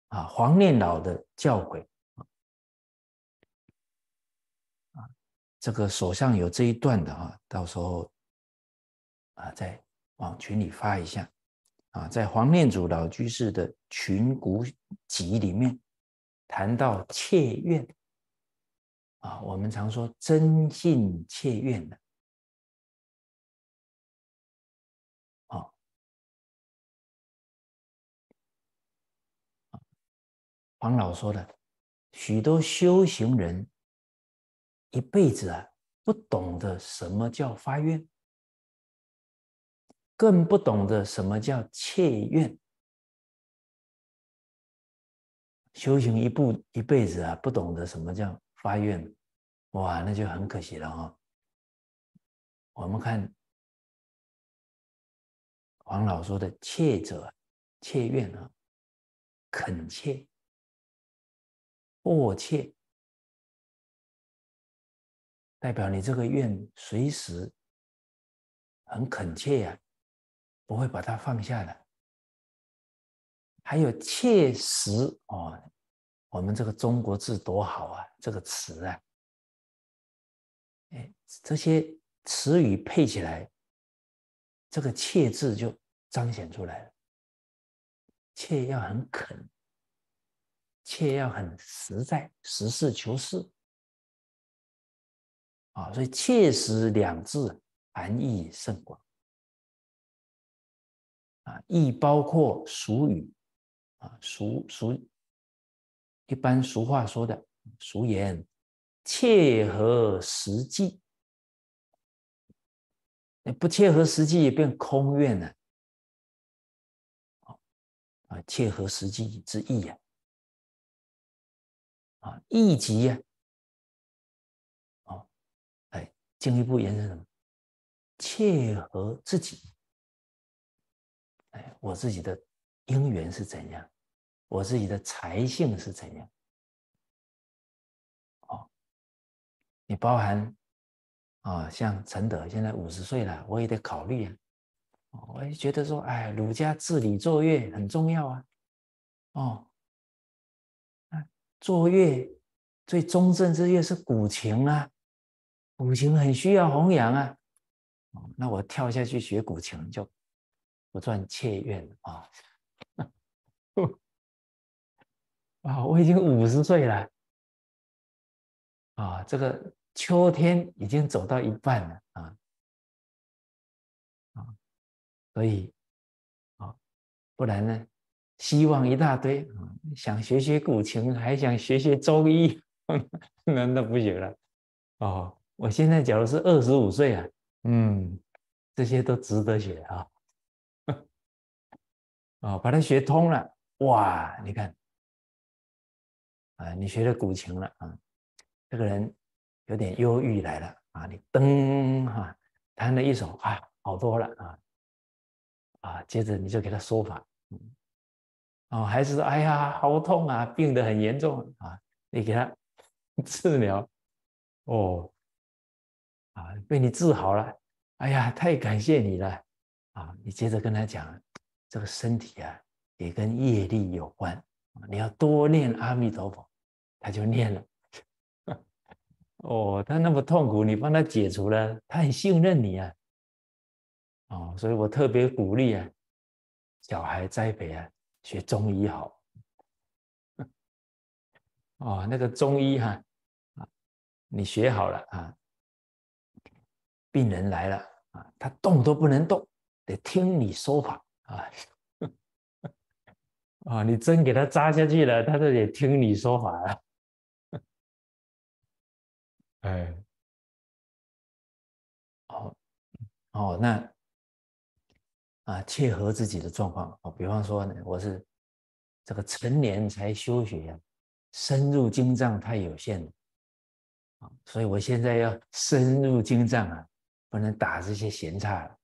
啊黄念老的教诲啊，这个手上有这一段的啊，到时候啊再往群里发一下。啊，在黄念祖老居士的《群古集》里面谈到切愿啊，我们常说真信切愿的啊。黄老说的，许多修行人一辈子啊，不懂得什么叫发愿。更不懂得什么叫切愿，修行一步一辈子啊，不懂得什么叫发愿，哇，那就很可惜了哈。我们看黄老说的切者，切愿啊，恳切、迫切，代表你这个愿随时很恳切呀。不会把它放下的，还有切实哦，我们这个中国字多好啊，这个词啊，哎，这些词语配起来，这个切字就彰显出来了。切要很恳，切要很实在，实事求是啊，所以切实两字含义甚广。啊，亦包括俗语，啊，俗俗，一般俗话说的俗言，切合实际，不切合实际也变空愿了，啊，切合实际之意呀，啊，意即呀，啊，哎，进一步延伸什么？切合自己。哎，我自己的因缘是怎样？我自己的财性是怎样？哦，你包含啊，像陈德现在五十岁了，我也得考虑啊。我也觉得说，哎，儒家治理坐月很重要啊。哦，坐月最中正之乐是古琴啊，古琴很需要弘扬啊。哦，那我跳下去学古琴就。不断切愿啊！啊，我已经五十岁了啊，这个秋天已经走到一半了啊啊，所以啊，不然呢，希望一大堆啊，想学学古琴，还想学学中医，难道不行了哦。我现在假如是二十五岁啊，嗯，这些都值得学啊。啊，把它学通了，哇！你看，啊，你学了古琴了啊，这个人有点忧郁来了啊，你噔哈弹了一首啊，好多了啊，啊，接着你就给他说法，哦，孩子说：“哎呀，好痛啊，病得很严重啊！”你给他 治疗，哦，啊，被你治好了，哎呀，太感谢你了啊！你接着跟他讲，这个身体啊，也跟业力有关，你要多念阿弥陀佛，他就念了。哦，他那么痛苦，你帮他解除了，他很信任你啊。哦，所以我特别鼓励啊，小孩栽培啊。学中医好，哦，那个中医哈，啊，你学好了啊，病人来了啊，他动都不能动，得听你说法啊，啊，你针给他扎下去了，他都得听你说法了，哎，哦，哦，那。啊，切合自己的状况啊，比方说呢，我是这个成年才修学呀，深入经藏太有限了啊，所以我现在要深入经藏啊，不能打这些闲岔了，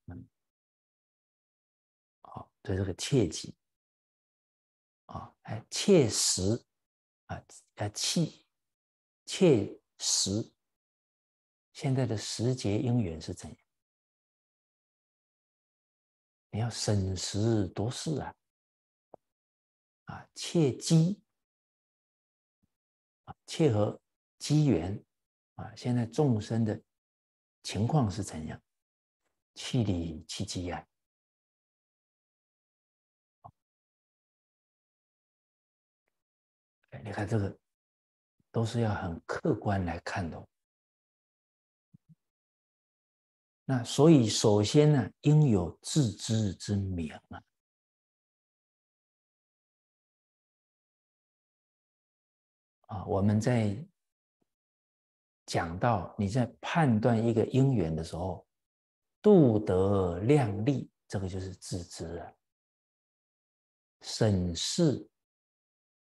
对这个切记啊，哎，切实啊，呃，切切实，现在的时节因缘是怎样？你要审时度势啊！啊，切机啊，切合机缘啊！现在众生的情况是怎样？气理气机啊！你看这个都是要很客观来看的。那所以，首先呢，应有自知之明啊！啊，我们在讲到你在判断一个因缘的时候，度德量力，这个就是自知啊；审视，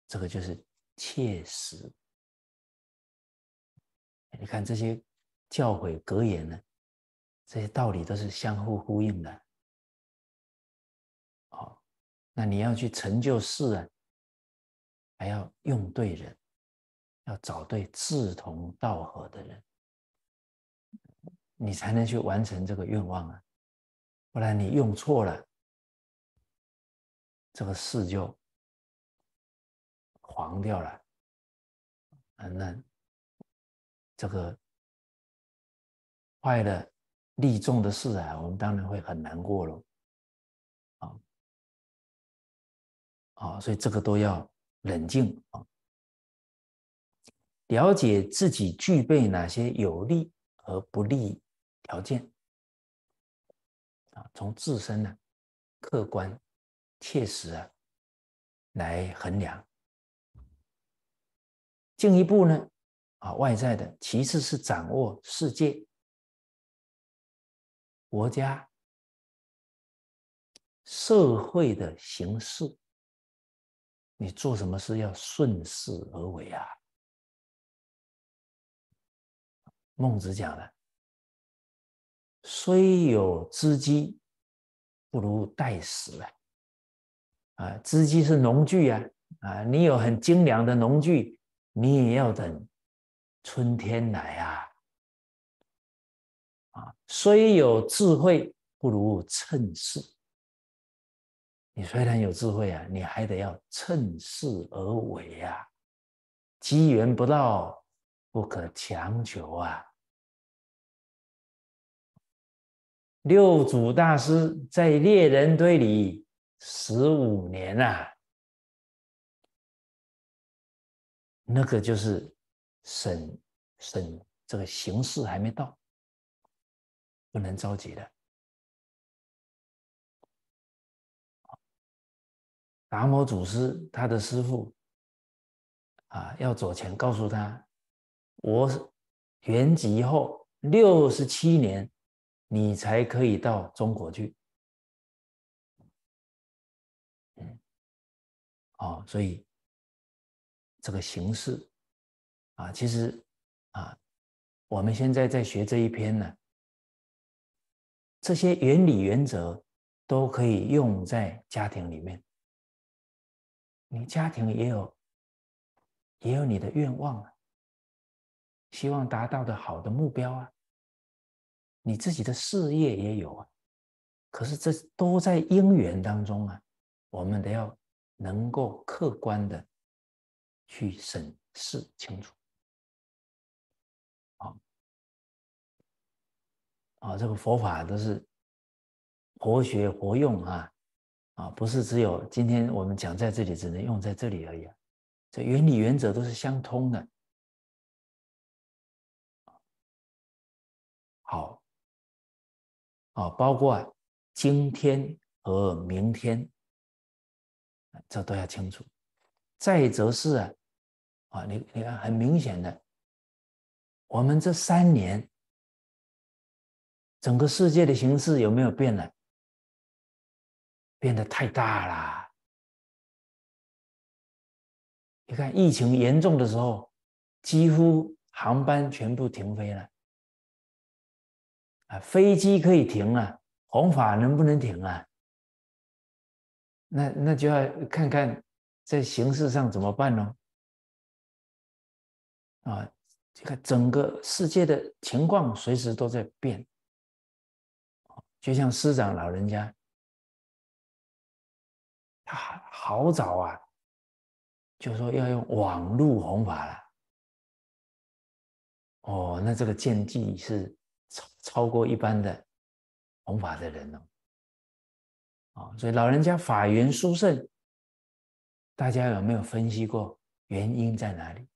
这个就是切实。你看这些教诲格言呢？这些道理都是相互呼应的，哦，那你要去成就事啊，还要用对人，要找对志同道合的人，你才能去完成这个愿望啊，不然你用错了，这个事就黄掉了，啊，那这个坏了。利众的事啊，我们当然会很难过了，啊，啊，所以这个都要冷静啊，了解自己具备哪些有利和不利条件，啊，从自身呢客观、切实啊来衡量。进一步呢，啊，外在的，其次是掌握世界。国家、社会的形式，你做什么事要顺势而为啊？孟子讲了：“虽有资机，不如待时啊！”啊，资机是农具啊，啊，你有很精良的农具，你也要等春天来啊。啊，虽有智慧，不如趁势。你虽然有智慧啊，你还得要趁势而为啊。机缘不到，不可强求啊。六祖大师在猎人堆里十五年啊，那个就是审审这个形势还没到。不能着急的。达摩祖师他的师傅啊，要走前告诉他：“我圆寂后六十七年，你才可以到中国去。”，哦，所以这个形式啊，其实啊，我们现在在学这一篇呢。这些原理原则都可以用在家庭里面你家庭也有，也有你的愿望啊，希望达到的好的目标啊，你自己的事业也有啊，可是这都在因缘当中啊，我们得要能够客观的去审视清楚。啊啊，这个佛法都是活学活用啊。啊，不是只有今天我们讲在这里，只能用在这里而已！这原理原则都是相通的。好，啊，包括今天和明天，这都要清楚。再则是啊，啊，你你看，很明显的，我们这三年，整个世界的形势有没有变了？变得太大了。你看，疫情严重的时候，几乎航班全部停飞了。啊，飞机可以停啊，弘法能不能停啊？那那就要看看在形式上怎么办呢？啊，这个整个世界的情况随时都在变。就像师长老人家。他好早啊，就说要用网络弘法了。哦，那这个见地是超超过一般的弘法的人哦。啊，所以老人家法缘殊胜，大家有没有分析过原因在哪里？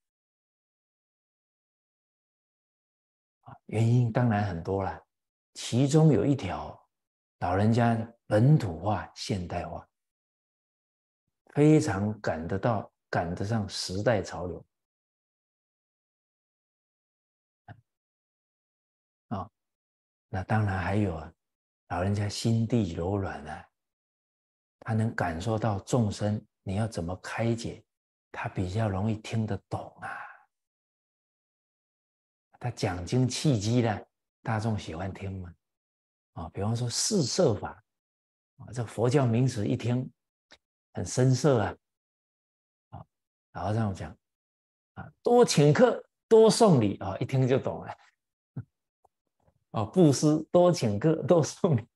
原因当然很多了，其中有一条，老人家本土化、现代化。非常赶得到、赶得上时代潮流啊！那当然还有啊，老人家心地柔软啊，他能感受到众生你要怎么开解，他比较容易听得懂啊。他讲经契机呢，大众喜欢听嘛。啊，比方说四摄法啊，这佛教名词一听。很深色啊，啊，然后这样讲啊，多请客，多送礼啊，一听就懂了。哦，布施，多请客，多送礼。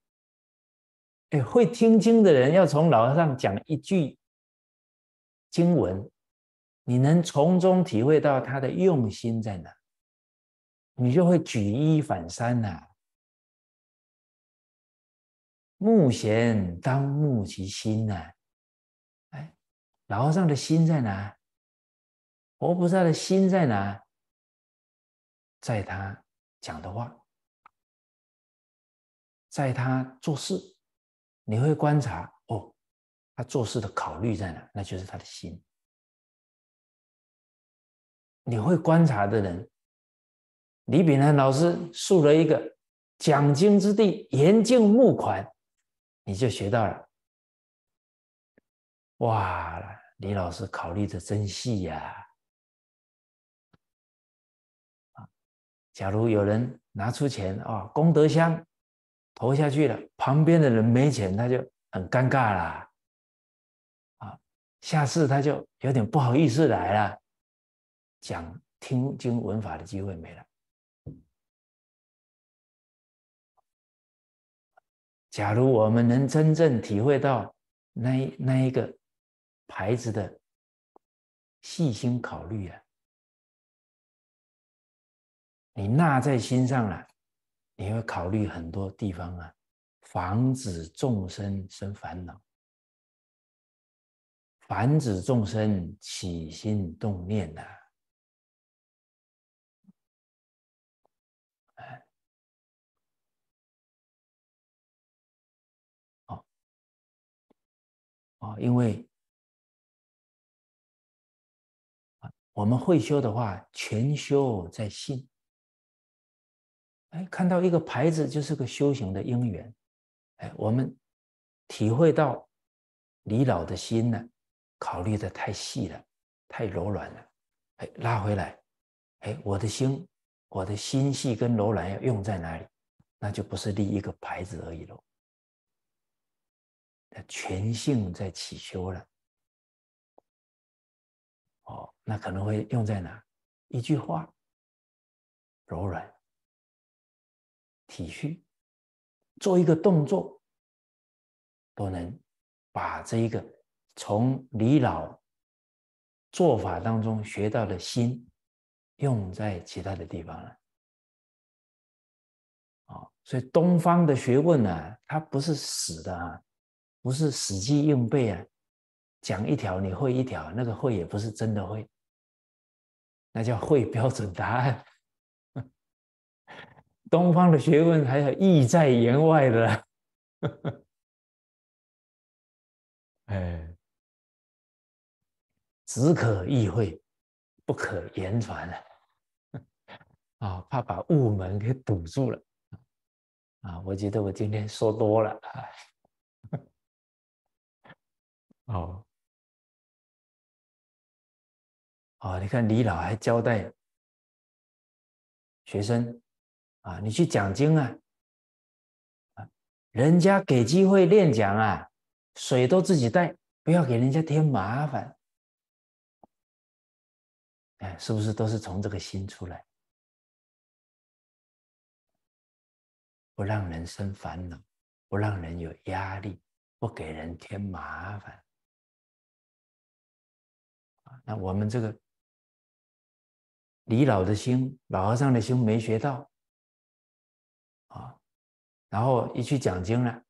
哎，会听经的人要从老和尚讲一句经文，你能从中体会到他的用心在哪，你就会举一反三呐。目贤当目其心呐。哎老和尚的心在哪？佛菩萨的心在哪？在他讲的话，在他做事，你会观察，他做事的考虑在哪？那就是他的心。你会观察的人，李炳南老师树了一个讲经之地，严禁募款，你就学到了，哇！李老师考虑的真细呀！啊，假如有人拿出钱啊，功德箱投下去了，旁边的人没钱，他就很尴尬啦。下次他就有点不好意思来了，讲听经闻法的机会没了。假如我们能真正体会到那那一个。孩子的细心考虑啊，你纳在心上了，你会考虑很多地方啊，防止众生生烦恼，凡子众生起心动念呐。哎，好，哦，因为。我们会修的话，全修在心。哎，看到一个牌子就是个修行的因缘。哎，我们体会到李老的心呢，考虑的太细了，太柔软了。哎，拉回来。哎，我的心，我的心细跟柔软要用在哪里？那就不是立一个牌子而已喽。全性在起修了。哦那可能会用在哪？一句话，柔软、体恤，做一个动作，都能把这一个从李老做法当中学到的心，用在其他的地方了。啊，所以东方的学问呢，它不是死的啊，不是死记硬背啊，讲一条你会一条，那个会也不是真的会。那叫会标准答案。东方的学问还有意在言外的，哎，只可意会，不可言传啊！啊，怕把雾门给堵住了啊！我觉得我今天说多了啊。哦。啊，你看李老还交代学生啊，你去讲经啊，啊，人家给机会练讲啊，水都自己带，不要给人家添麻烦。哎，是不是都是从这个心出来？不让人生烦恼，不让人有压力，不给人添麻烦。那我们这个。李老的心，老和尚的心没学到啊，然后一去讲经了，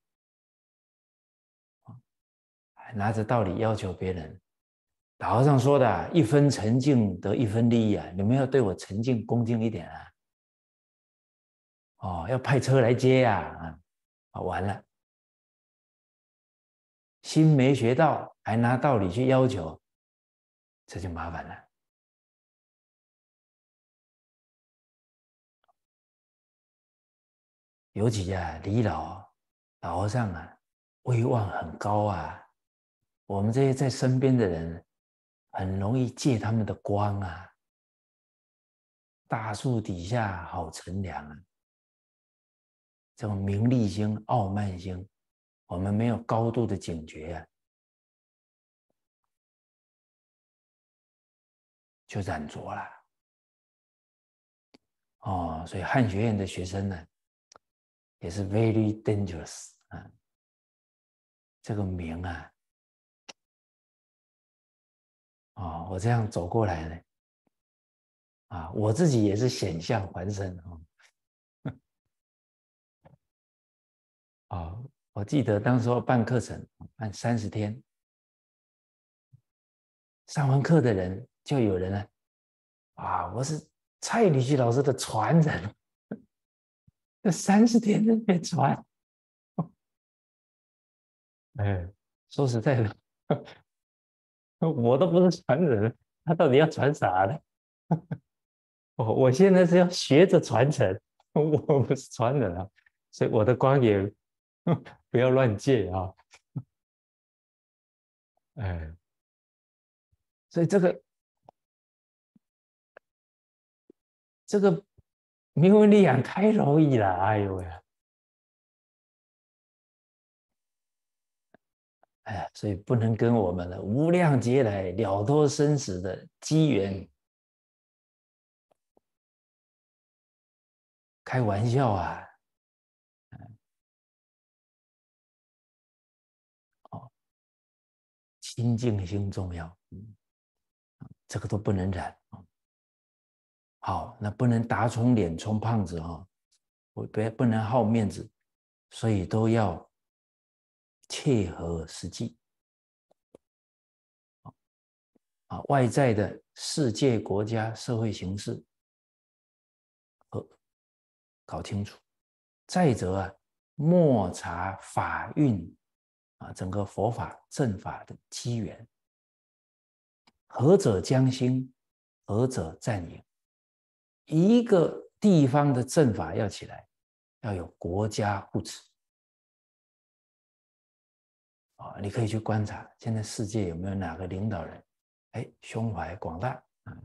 拿着道理要求别人。老和尚说的“一分沉静得一分利益”啊，你们要对我沉静恭敬一点啊！哦，要派车来接呀！啊，完了，心没学到，还拿道理去要求，这就麻烦了。尤其啊，李老老和尚啊，威望很高啊。我们这些在身边的人，很容易借他们的光啊。大树底下好乘凉啊。这种名利心、傲慢心，我们没有高度的警觉啊，就染着了。哦，所以汉学院的学生呢。也是 very dangerous 啊，这个名啊，哦，我这样走过来呢，啊，我自己也是险象环生啊。啊，我记得当时候办课程办三十天，上完课的人就有人呢，啊，我是蔡礼旭老师的传人。这三十天都没传，哎，说实在的，我都不是传人，他到底要传啥呢？我 我现在是要学着传承，我不是传人啊，所以我的光也 不要乱借啊。哎，所以这个这个。名闻利养太容易了，哎呦喂！哎呀，所以不能跟我们的无量劫来了脱生死的机缘开玩笑啊！哦，清净心重要，这个都不能染啊。好，那不能打肿脸充胖子哈，我不不能好面子，所以都要切合实际。啊，外在的世界、国家、社会形势，和搞清楚。再者啊，莫查法运啊，整个佛法正法的机缘，何者将兴，何者占营。一个地方的正法要起来，要有国家护持啊！你可以去观察，现在世界有没有哪个领导人，哎，胸怀广大啊，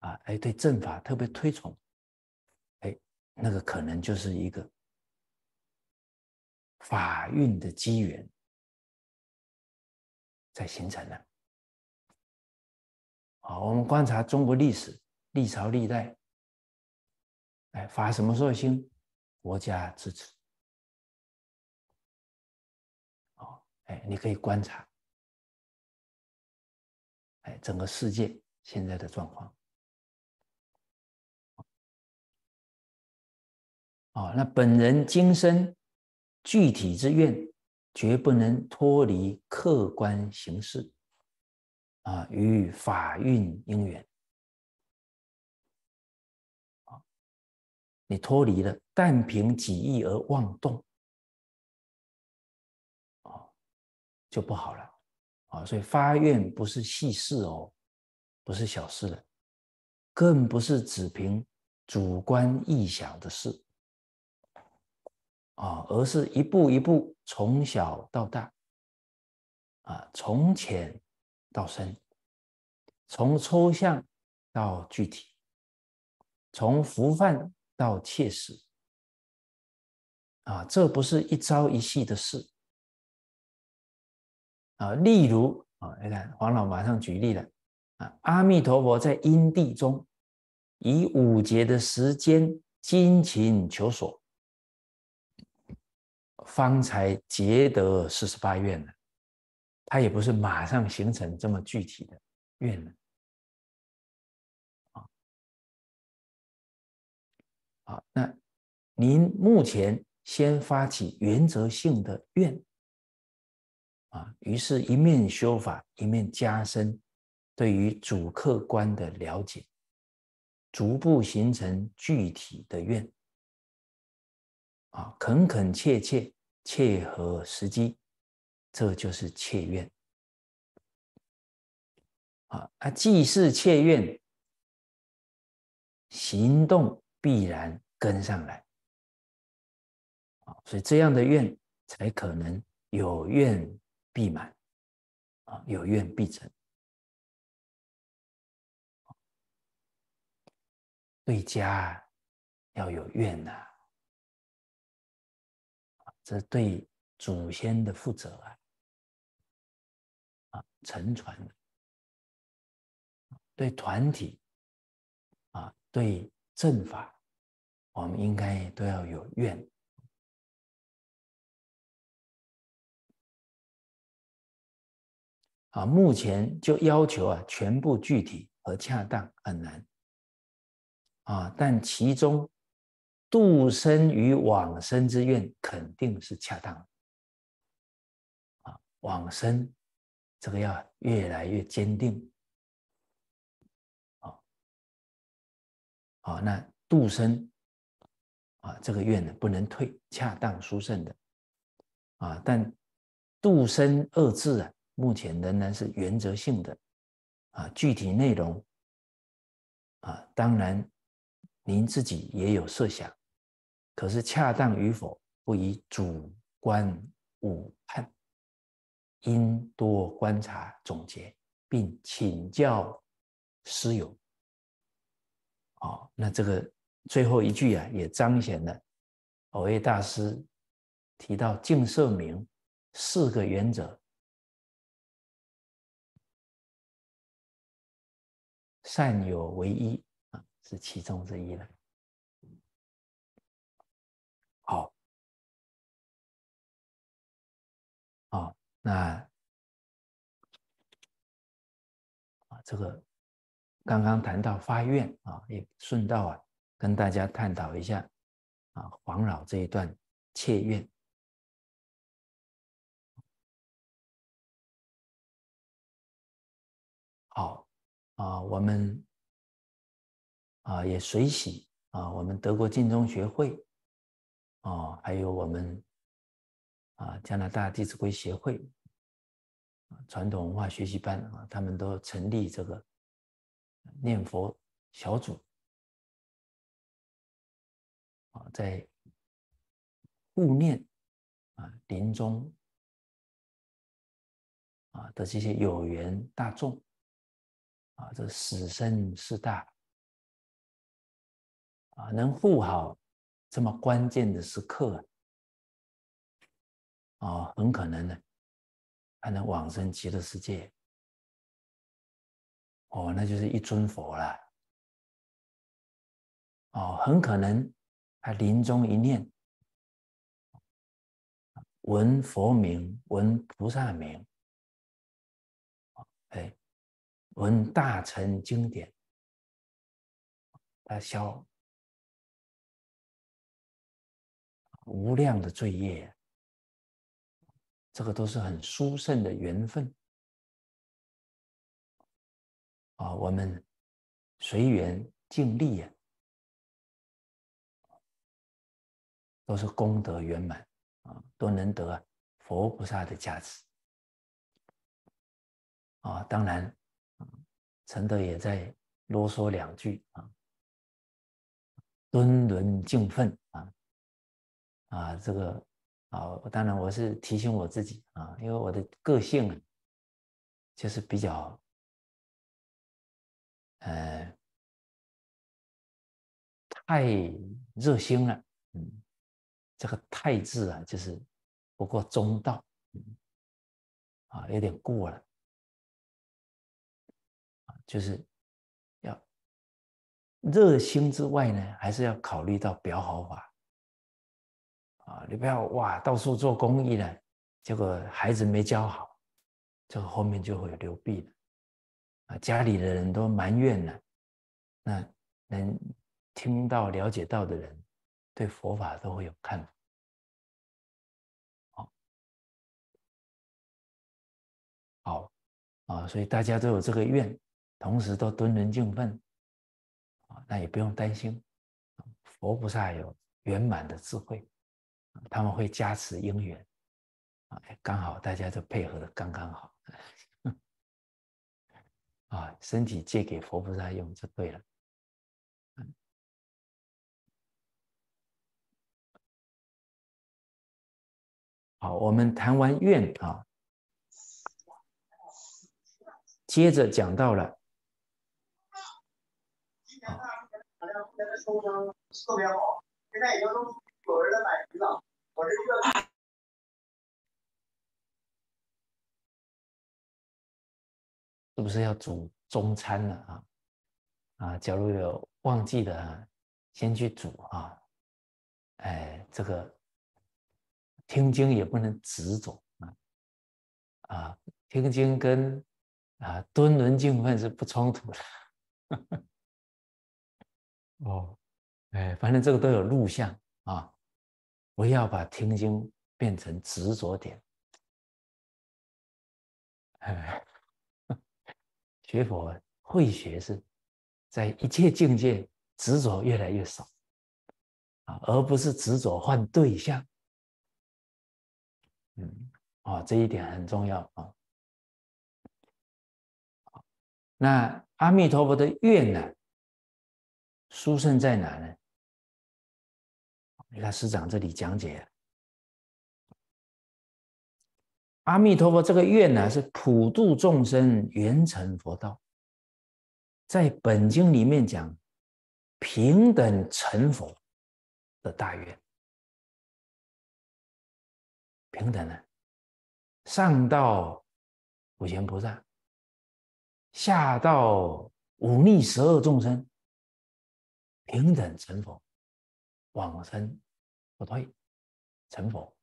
啊，哎，对政法特别推崇，哎，那个可能就是一个法运的机缘在形成了。啊，我们观察中国历史，历朝历代，哎，法什么时候兴？国家支持。哎，你可以观察，哎，整个世界现在的状况。哦，那本人今生具体之愿，绝不能脱离客观形式，啊，与法运因缘。你脱离了，但凭己意而妄动，就不好了。啊，所以发愿不是细事哦，不是小事的，更不是只凭主观臆想的事。啊，而是一步一步从小到大，啊，从浅到深，从抽象到具体，从浮泛到切实，啊，这不是一朝一夕的事，啊，例如啊，你看黄老马上举例了，啊，阿弥陀佛在因地中以五劫的时间精勤求索。方才结得四十八愿呢，他也不是马上形成这么具体的愿呢。啊，好，那您目前先发起原则性的愿，啊，于是一面修法，一面加深对于主客观的了解，逐步形成具体的愿。啊，恳恳切切，切合时机，这就是切愿。啊，啊，既是切愿，行动必然跟上来。啊，所以这样的愿才可能有愿必满，啊，有愿必成。对家要有愿呐。这对祖先的负责啊，啊，承传的；对团体啊，对正法，我们应该都要有愿啊。目前就要求啊，全部具体和恰当很难啊，但其中。度生与往生之愿肯定是恰当啊，往生这个要越来越坚定啊啊，那度生啊这个愿呢不能退，恰当殊胜的啊，但度生二字啊，目前仍然是原则性的啊，具体内容啊，当然您自己也有设想。可是恰当与否，不宜主观误判，应多观察总结，并请教师友。哦，那这个最后一句啊，也彰显了偶叶大师提到净色明四个原则，善有为一啊，是其中之一了。好，好，那啊，这个刚刚谈到发愿啊，也顺道啊，跟大家探讨一下啊，黄老这一段切愿。好啊，我们啊也随喜啊，我们德国晋中学会。啊，还有我们啊，加拿大弟子规协会传统文化学习班啊，他们都成立这个念佛小组啊，在护念啊临终啊的这些有缘大众啊，这死生事大啊，能护好。这么关键的时刻啊，很可能呢，还能往生极乐世界哦，那就是一尊佛了。哦，很可能他临终一念，闻佛名，闻菩萨名，哎，闻大乘经典，他消无量的罪业，这个都是很殊胜的缘分。啊，我们随缘尽力呀。都是功德圆满啊，都能得佛菩萨的加持啊。当然，陈德也在啰嗦两句啊，敦伦敬奋啊啊，这个啊，当然我是提醒我自己啊，因为我的个性啊，就是比较呃太热心了，嗯。这个“太”字啊，就是不过中道，啊，有点过了，就是要热心之外呢，还是要考虑到表好法，啊，你不要哇到处做公益了，结果孩子没教好，这个后面就会有流弊了，啊，家里的人都埋怨了，那能听到、了解到的人。对佛法都会有看法，好，好啊，所以大家都有这个愿，同时都敦伦敬奋啊，那也不用担心，佛菩萨有圆满的智慧，他们会加持因缘啊，刚好大家就配合的刚刚好，啊，身体借给佛菩萨用就对了。好，我们谈完愿啊，接着讲到了，是不是要煮中餐了啊？啊，假如有忘记的，先去煮啊。哎，这个。听经也不能执着啊，啊，听经跟啊敦伦敬奋是不冲突的。哦，哎，反正这个都有录像啊，不要把听经变成执着点。哎，学佛会学是在一切境界执着越来越少啊，而不是执着换对象。嗯，哦，这一点很重要啊。那阿弥陀佛的愿呢？殊胜在哪呢？你看师长这里讲解，阿弥陀佛这个愿呢，是普度众生，圆成佛道。在本经里面讲，平等成佛的大愿。平等的，上到普贤菩萨，下到五逆十二众生，平等成佛，往生不退，成佛。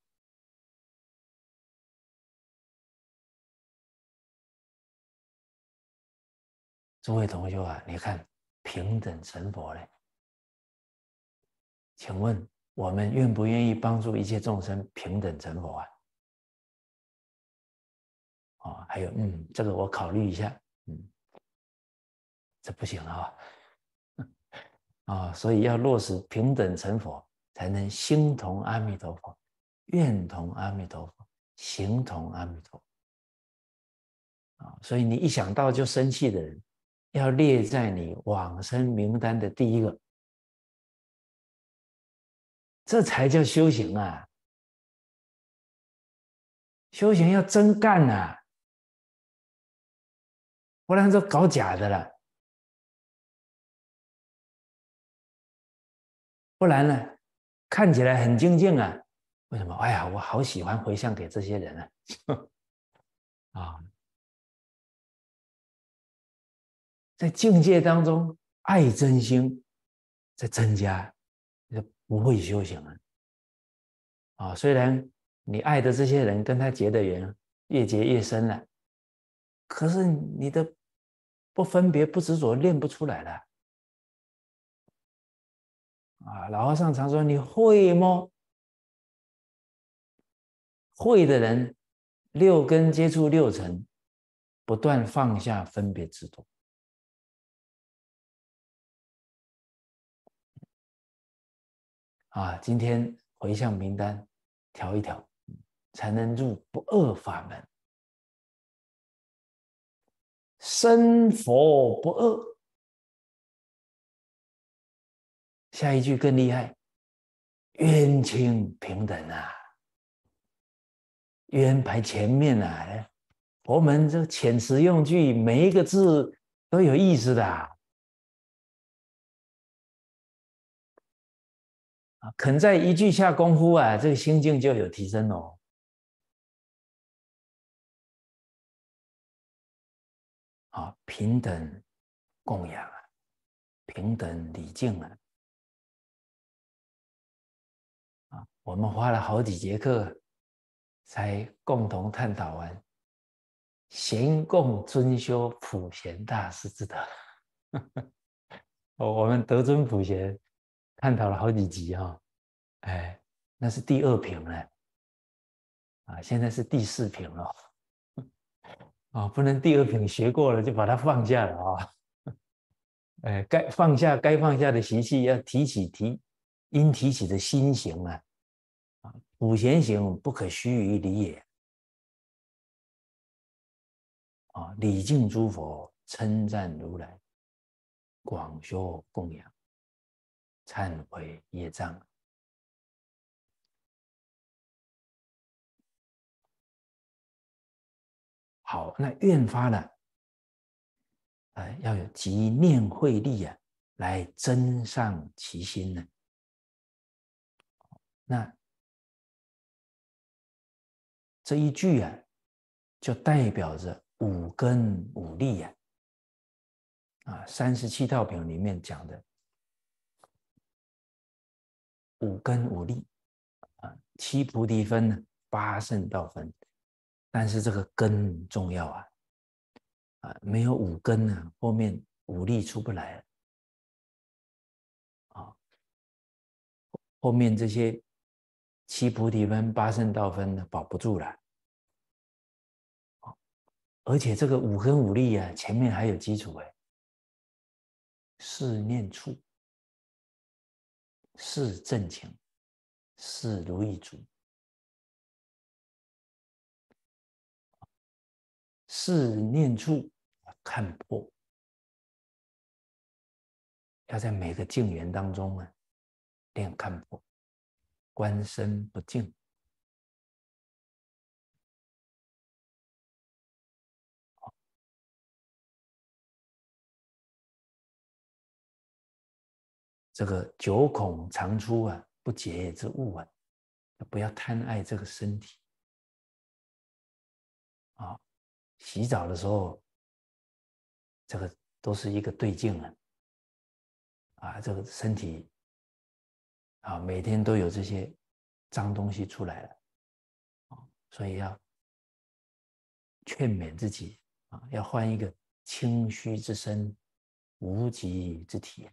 诸位同学啊，你看平等成佛嘞？请问？我们愿不愿意帮助一切众生平等成佛啊？哦，还有，嗯，这个我考虑一下，嗯，这不行啊，啊，所以要落实平等成佛，才能心同阿弥陀佛，愿同阿弥陀佛，行同阿弥陀佛。啊，所以你一想到就生气的人，要列在你往生名单的第一个。这才叫修行啊！修行要真干呐，不然都搞假的了。不然呢，看起来很精进啊，为什么？哎呀，我好喜欢回向给这些人啊！啊，在境界当中，爱真心在增加，就不会修行了。啊，虽然你爱的这些人跟他结的缘越结越深了，可是你的不分别、不执着练不出来了。啊，老和尚常说：“你会吗？会的人，六根接触六尘，不断放下分别执着。”啊，今天回向名单调一调，才能入不二法门，生佛不二。下一句更厉害，冤亲平等啊，冤排前面啊，佛门这遣词用句，每一个字都有意思的啊，肯在一句下功夫啊，这个心境就有提升哦，啊，平等供养啊，平等礼敬啊。我们花了好几节课，才共同探讨完贤共尊修普贤大师之德。我 我们德尊普贤探讨了好几集哈，哎，那是第二品了，啊，现在是第四品了，啊，不能第二品学过了就把它放下了啊，哎，该放下该放下的习气，要提起提应提起的心行啊。五贤行不可虚于理也。啊，礼敬诸佛，称赞如来，广修供养，忏悔业障。好，那愿发呢？啊，要有集念慧力啊，来增上其心呢。那。这一句啊，就代表着五根五力呀，啊，三十七道品里面讲的五根五力。啊，七菩提分呢，八圣道分，但是这个根重要啊，啊，没有五根呢，后面五力出不来啊，后面这些七菩提分、八圣道分呢，保不住了。而且这个五根五力啊，前面还有基础哎，是念处，是正情，是如意足，是念处看破，要在每个境缘当中啊，练看破，观身不净。这个九孔常出啊，不洁之物啊，不要贪爱这个身体啊。洗澡的时候，这个都是一个对镜啊，啊，这个身体啊，每天都有这些脏东西出来了啊，所以要劝勉自己啊，要换一个清虚之身，无极之体。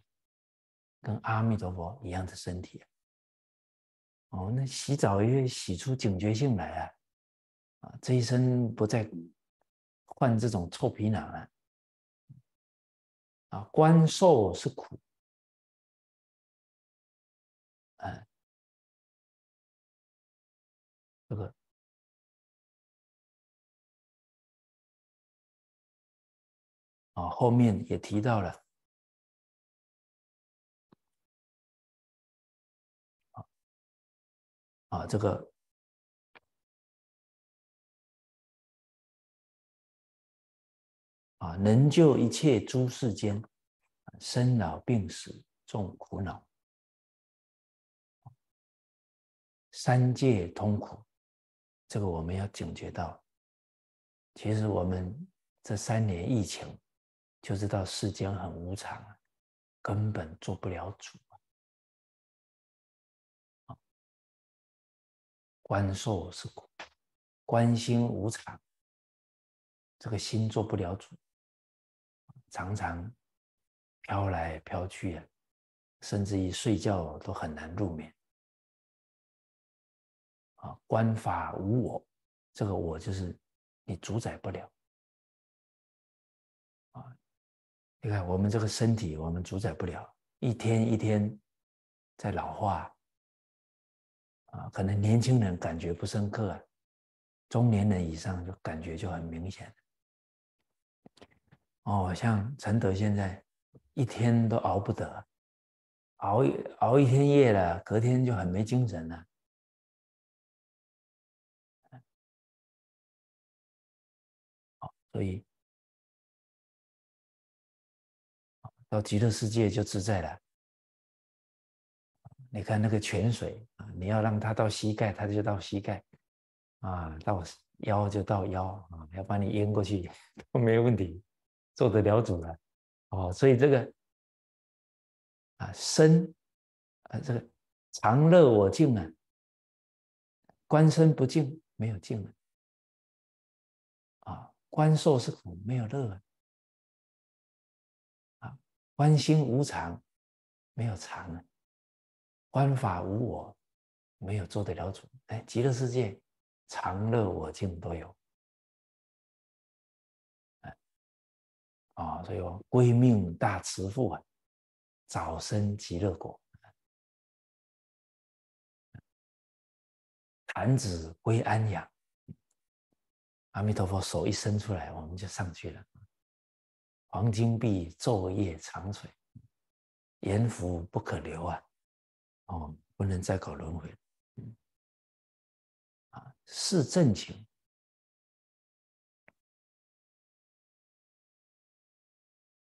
跟阿弥陀佛一样的身体，哦，那洗澡也洗出警觉性来啊，啊，这一生不再换这种臭皮囊了，啊，观受是苦，啊，这个啊，后面也提到了。啊，这个啊，能救一切诸世间，生老病死众苦恼，三界痛苦，这个我们要警觉到。其实我们这三年疫情，就知道世间很无常，根本做不了主观受是苦，观心无常，这个心做不了主，常常飘来飘去啊，甚至于睡觉都很难入眠啊！观法无我，这个我就是你主宰不了。啊你看，我们这个身体，我们主宰不了，一天一天在老化啊。可能年轻人感觉不深刻啊，中年人以上就感觉就很明显。哦，像陈德现在一天都熬不得，熬一熬一天夜了，隔天就很没精神了。所以。到极乐世界就自在了。你看那个泉水啊，你要让它到膝盖，它就到膝盖；啊，到腰就到腰啊，要把你淹过去 都没问题，做得了主了。哦，所以这个啊身啊这个常乐我净啊，观身不净没有净啊，啊观受是苦没有乐。观心无常，没有常啊；观法无我，没有做得了主。哎，极乐世界常乐我净都有。哎，啊，所以归命大慈父啊，早生极乐国。弹指归安养，阿弥陀佛手一伸出来，我们就上去了。黄金币昼夜长存，阎浮不可留啊！哦，不能再搞轮回。嗯，啊，是正情，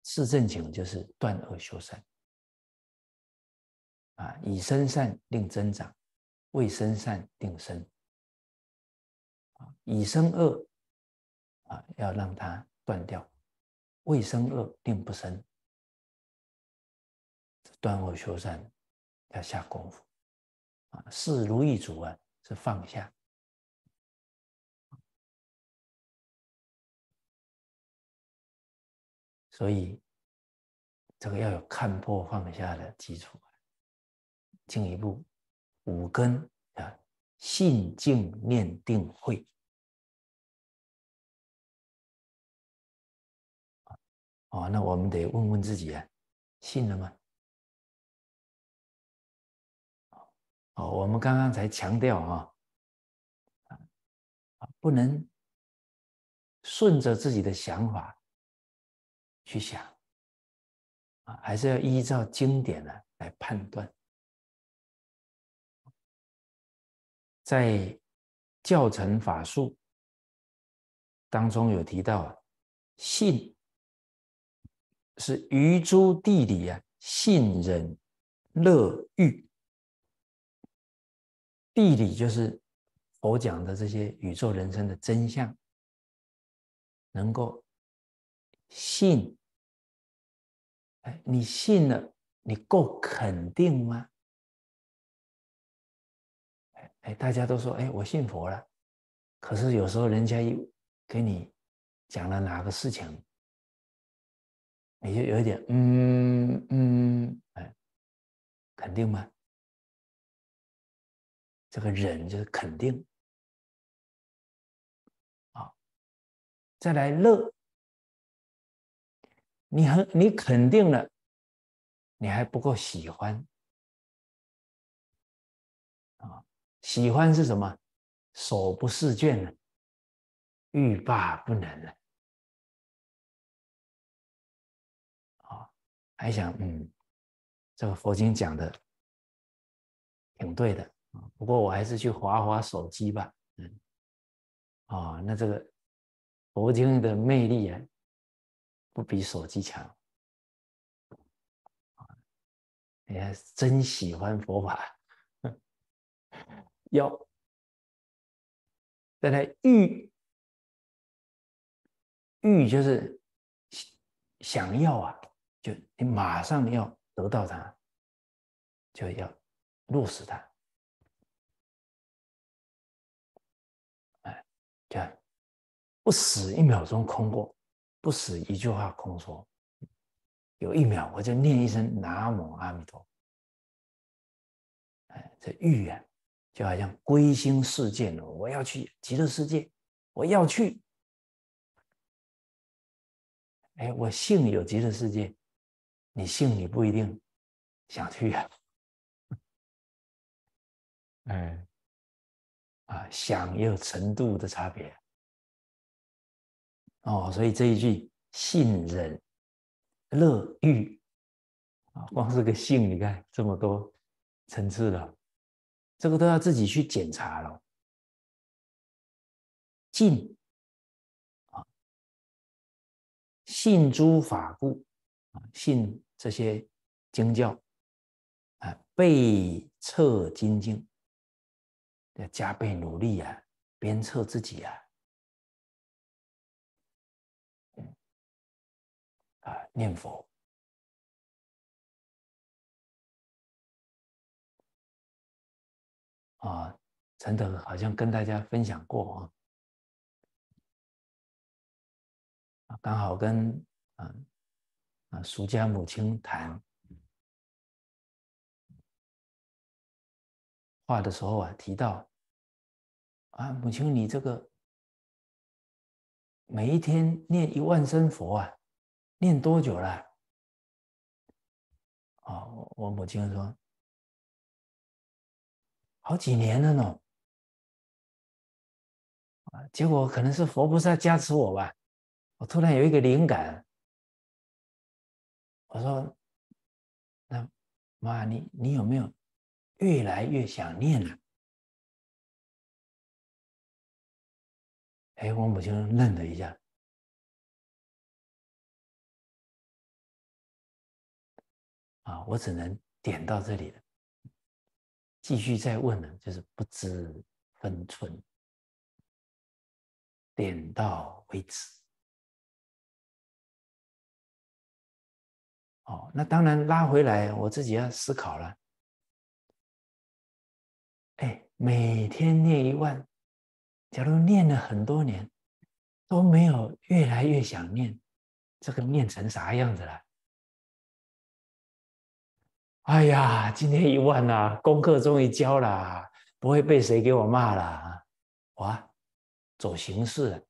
是正情就是断恶修善啊，以身善令增长，未身善定生啊，以身恶啊，要让它断掉。未生恶，定不生。断恶修善要下功夫啊！是如意足啊，是放下。所以这个要有看破放下的基础。进一步，五根啊，信、静、念、定、慧。哦，那我们得问问自己啊，信了吗？哦，我们刚刚才强调啊，不能顺着自己的想法去想啊，还是要依照经典呢来判断。在教程法术当中有提到信。是于诸地理啊，信人乐欲。地理就是佛讲的这些宇宙人生的真相，能够信。哎，你信了，你够肯定吗？哎大家都说，哎，我信佛了。可是有时候人家一给你讲了哪个事情。你就有一点，嗯嗯，哎，肯定吗？这个忍就是肯定，啊，再来乐，你很你肯定了，你还不够喜欢，啊，喜欢是什么？手不释卷了，欲罢不能了。还想，嗯，这个佛经讲的挺对的啊。不过我还是去划划手机吧，嗯，啊，那这个佛经的魅力啊，不比手机强。你还真喜欢佛法，要再来欲，欲就是想要啊，就你马上要得到它，就要落实它。不死一秒钟空过，不死一句话空说。有一秒，我就念一声南无阿弥陀。哎，这欲啊，就好像归心似箭了。我要去极乐世界，我要去。哎，我信有极乐世界，你信你不一定想去啊。哎，啊，想也有程度的差别。哦，所以这一句信忍。乐欲啊，光是个性，你看这么多层次了，这个都要自己去检查了。敬啊，信诸法故啊，信这些经教啊，背测精进，要加倍努力啊，鞭策自己啊。念佛啊，陈德好像跟大家分享过啊，刚好跟啊啊俗家母亲谈话的时候啊，提到啊，母亲你这个每一天念一万声佛啊。念多久了？哦，我母亲说，好几年了呢。啊，结果可能是佛菩萨加持我吧，我突然有一个灵感，我说：“那妈，你你有没有越来越想念了？”哎，我母亲愣了一下。啊，我只能点到这里了。继续再问呢，就是不知分寸，点到为止。哦，那当然拉回来，我自己要思考了。哎，每天念一万，假如念了很多年，都没有越来越想念，这个念成啥样子了？哎呀，今天一万呐，功课终于交了，不会被谁给我骂了。哇，走形式，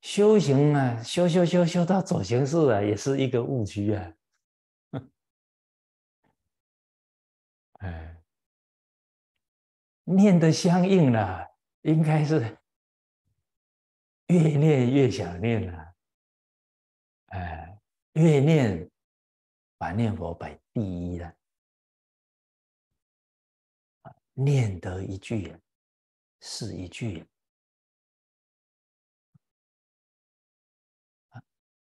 修行啊，修修修修到走形式啊，也是一个误区啊。哎，念的相应了，应该是越念越想念了。哎。越念，把念佛摆第一了。念得一句是一句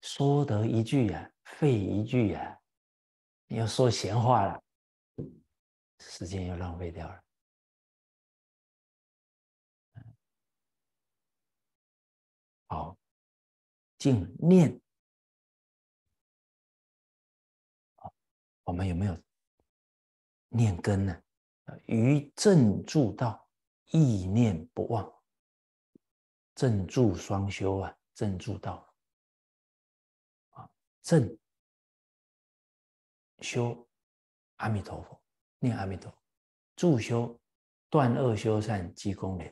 说得一句啊，废一句啊。你要说闲话了，时间又浪费掉了。好，静念。我们有没有念根呢？于正助道，意念不忘，正助双修啊，正助道啊，正修阿弥陀佛，念阿弥陀佛，助修断恶修善积功德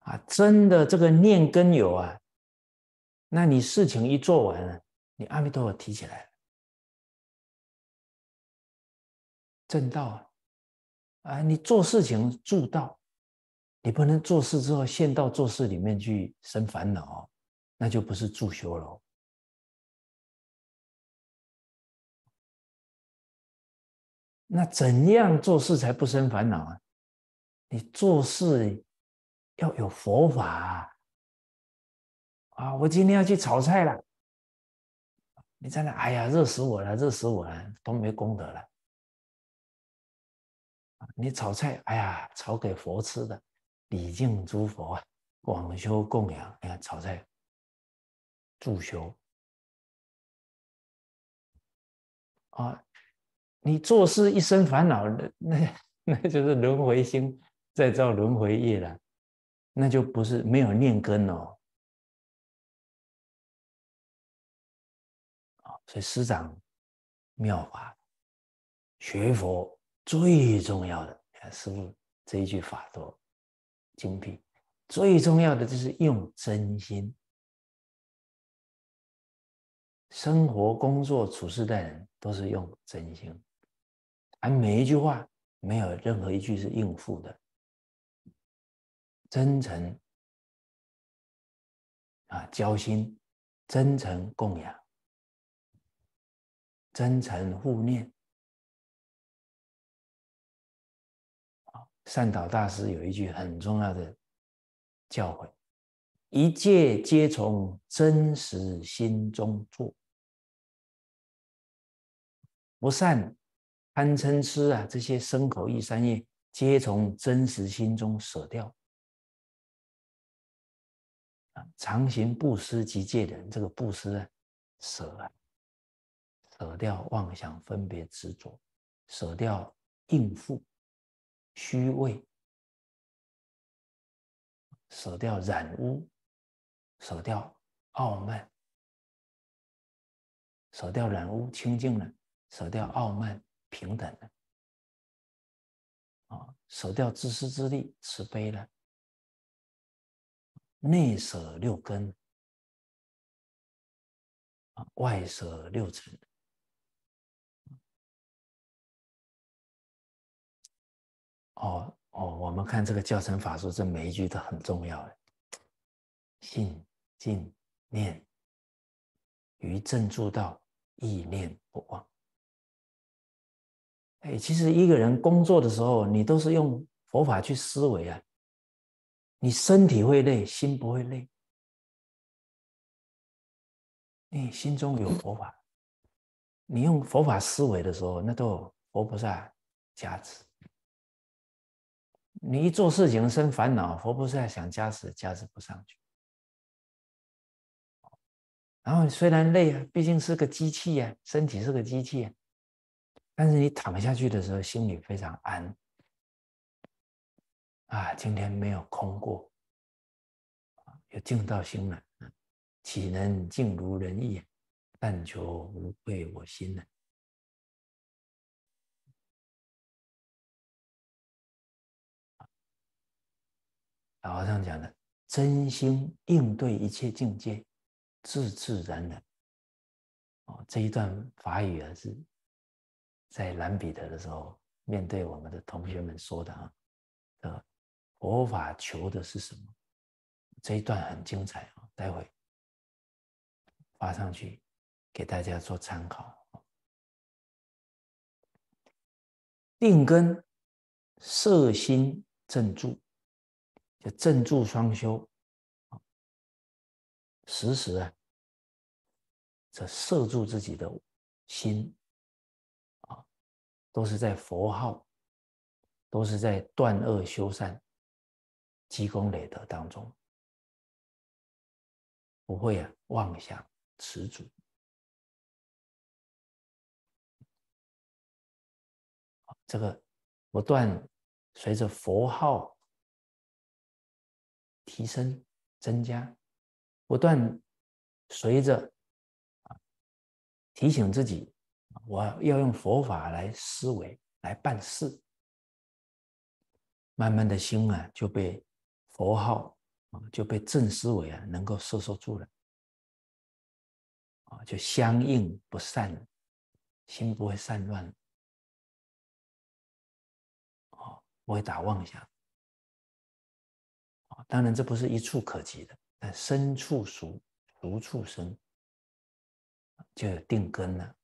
啊，真的这个念根有啊，那你事情一做完了，你阿弥陀佛提起来了。正道啊，啊，你做事情助道，你不能做事之后陷到做事里面去生烦恼，那就不是助修了。那怎样做事才不生烦恼啊？你做事要有佛法啊！我今天要去炒菜了，你在那，哎呀，热死我了，热死我了，都没功德了。你炒菜，哎呀，炒给佛吃的，礼敬诸佛啊！广修供养，你看炒菜助修啊，你做事一生烦恼，那那那就是轮回心在造轮回业了，那就不是没有念根哦。所以师长妙法学佛最重要的，看师父这一句法多精辟。最重要的就是用真心，生活、工作、处事待人都是用真心，而每一句话没有任何一句是应付的，真诚啊，交心，真诚供养。真诚互念善导大师有一句很重要的教诲：一切皆从真实心中做。不善贪嗔痴啊，这些身口意三业，皆从真实心中舍掉。啊，常行布施及戒的人，这个布施啊，舍啊。舍掉妄想、分别、执着，舍掉应付、虚伪，舍掉染污，舍掉傲慢，舍掉染污，清净了；舍掉傲慢，平等了。啊，舍掉自私自利，慈悲了。内舍六根，外舍六尘。哦哦，我们看这个教程法书，这每一句都很重要。信、静、念，于正住道，意念不忘。哎，其实一个人工作的时候，你都是用佛法去思维啊，你身体会累，心不会累。你心中有佛法，你用佛法思维的时候，那都有佛菩萨加持。你一做事情生烦恼，佛菩萨想加持，加持不上去。然后虽然累啊，毕竟是个机器呀，身体是个机器啊，但是你躺下去的时候，心里非常安。啊，今天没有空过，有静到心了，岂能静如人意？但求无愧我心呢？老和尚讲的，真心应对一切境界，自自然然。哦，这一段法语啊，是在兰彼得的时候面对我们的同学们说的啊。呃，佛法求的是什么？这一段很精彩啊，待会发上去给大家做参考。定根，摄心正住。就正住双修，时时啊，这摄住自己的心啊，都是在佛号，都是在断恶修善、积功累德当中，不会啊妄想持足，这个不断随着佛号。提升、增加，不断随着啊提醒自己，我要用佛法来思维、来办事。慢慢的心啊就被佛号啊就被正思维啊能够收收住了，啊就相应不散，心不会散乱，啊不会打妄想。当然，这不是一触可及的，但深处熟，熟处生，就有定根了。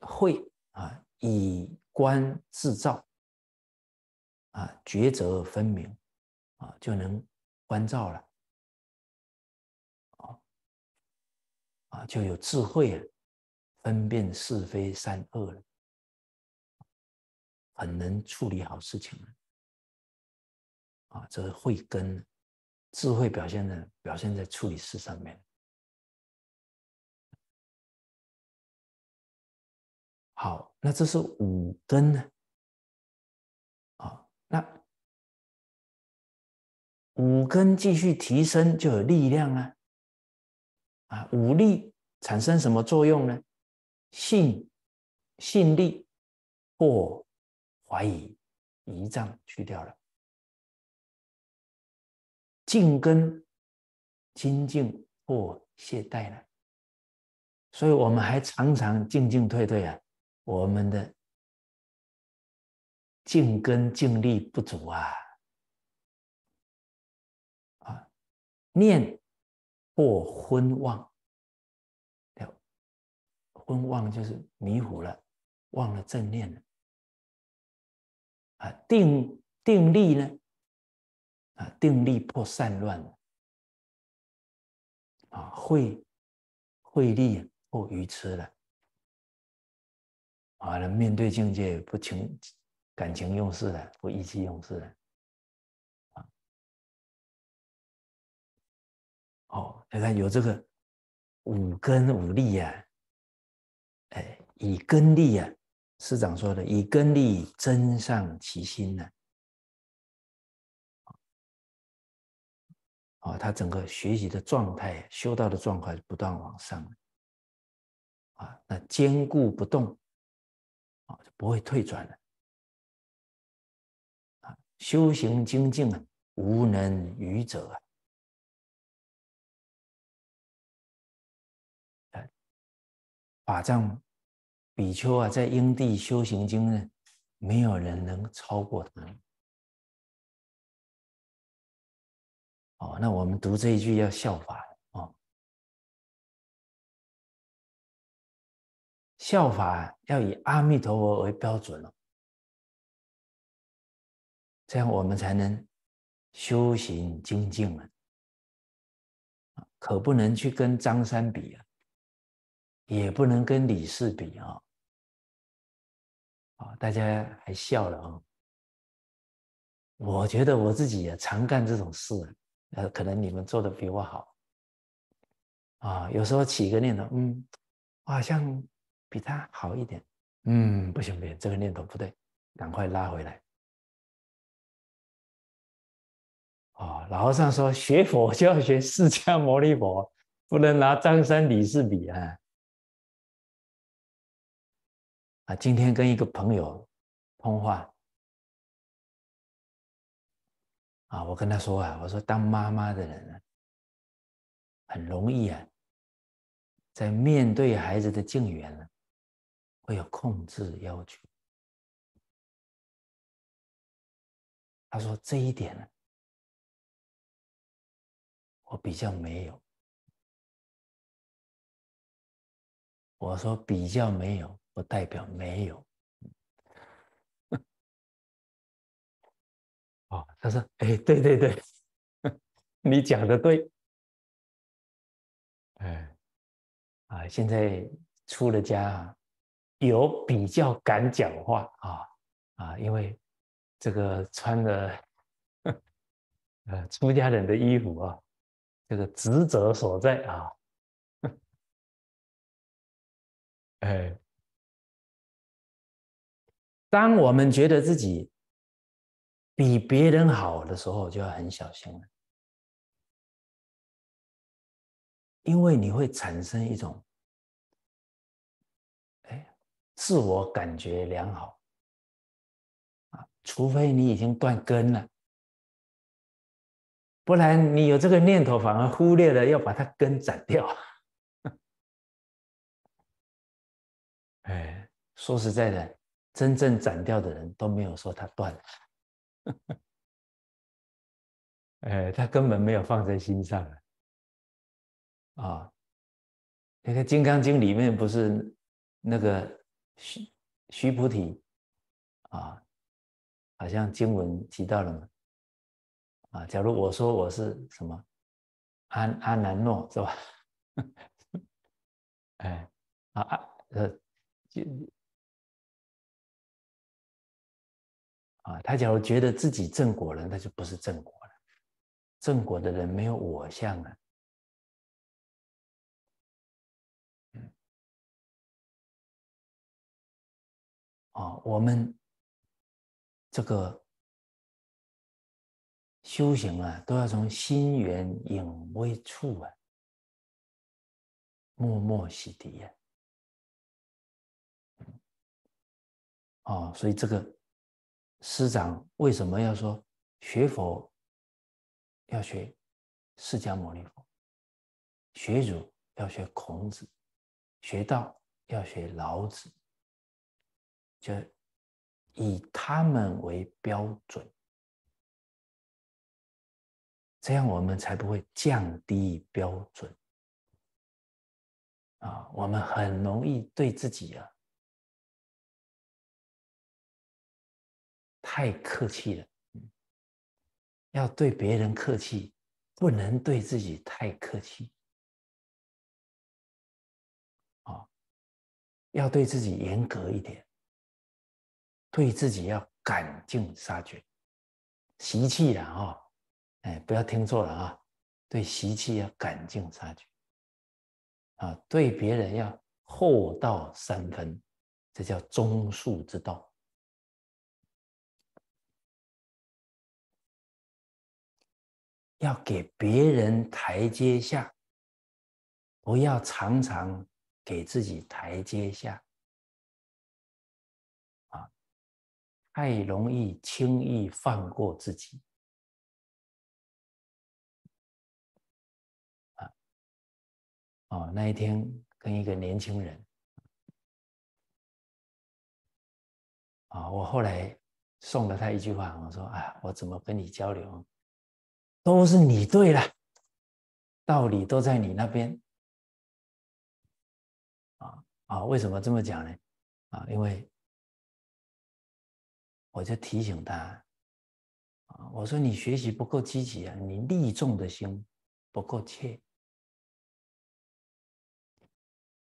会啊，以观自照，啊，抉择分明，啊，就能观照了，啊，就有智慧啊，分辨是非善恶了，很能处理好事情了。啊，这是慧根，智慧表现在表现在处理事上面。好，那这是五根呢？啊，那五根继续提升就有力量了。啊，五力产生什么作用呢？信、信力或怀疑、疑障去掉了，静根、精进或懈怠了。所以我们还常常进进退退啊。我们的静根静力不足啊，啊，念或昏妄，昏妄就是迷糊了，忘了正念了，啊，定定力呢，啊，定力破散乱，啊，慧慧力破愚痴了。啊，那面对境界不情感情用事了，不意气用事了，啊，哦，你看有这个五根五力呀，哎，以根力呀，师长说的，以根力增上其心呢，啊，啊他整个学习的状态、修道的状态不断往上，啊，那坚固不动啊。就不会退转了啊！修行精进啊，无能愚者啊！法藏比丘啊，在因地修行经呢，没有人能超过他。哦，那我们读这一句要效法哦，效法要以阿弥陀佛为标准哦，这样我们才能修行精进啊！可不能去跟张三比啊，也不能跟李四比啊！啊，大家还笑了啊！我觉得我自己也常干这种事，呃，可能你们做的比我好啊。有时候起一个念头，嗯，我好像。比他好一点，嗯，不行不行，这个念头不对，赶快拉回来。哦，老和尚说，学佛就要学释迦牟尼佛，不能拿张三李四比啊。啊，今天跟一个朋友通话，啊，我跟他说啊，我说当妈妈的人啊，很容易啊，在面对孩子的境缘呢。会有控制要求。他说这一点呢，我比较没有。我说比较没有，不代表没有。哦，他说：“哎，对对对，你讲的对。”哎，啊，现在出了家。有比较敢讲话啊啊，因为这个穿了呃出家人的衣服啊，这个职责所在啊，哎，当我们觉得自己比别人好的时候，就要很小心了，因为你会产生一种。哎自我感觉良好啊，除非你已经断根了，不然你有这个念头，反而忽略了要把它根斩掉。哎，说实在的，真正斩掉的人都没有说他断了，哎，他根本没有放在心上啊。那个《金刚经》里面不是那个。须须菩提啊，好像经文提到了嘛啊。假如我说我是什么阿阿南诺是吧？哎啊啊呃他假如觉得自己正果了，那就不是正果了。正果的人没有我相啊。啊，我们这个修行啊，都要从心源隐微处啊，默默洗涤呀。哦，所以这个师长为什么要说学佛要学释迦牟尼佛，学儒要学孔子，学道要学老子？就以他们为标准，这样我们才不会降低标准啊！我们很容易对自己啊太客气了，要对别人客气，不能对自己太客气啊！要对自己严格一点。对自己要赶尽杀绝，习气了啊！哎，不要听错了啊！对习气要赶尽杀绝啊！对别人要厚道三分，这叫中恕之道。要给别人台阶下，不要常常给自己台阶下。啊太容易轻易放过自己啊！哦，那一天跟一个年轻人啊，我后来送了他一句话，我说：“啊，我怎么跟你交流，都是你对了，道理都在你那边。”啊啊，为什么这么讲呢？啊，因为。我就提醒他，啊，我说你学习不够积极啊，你利众的心不够切。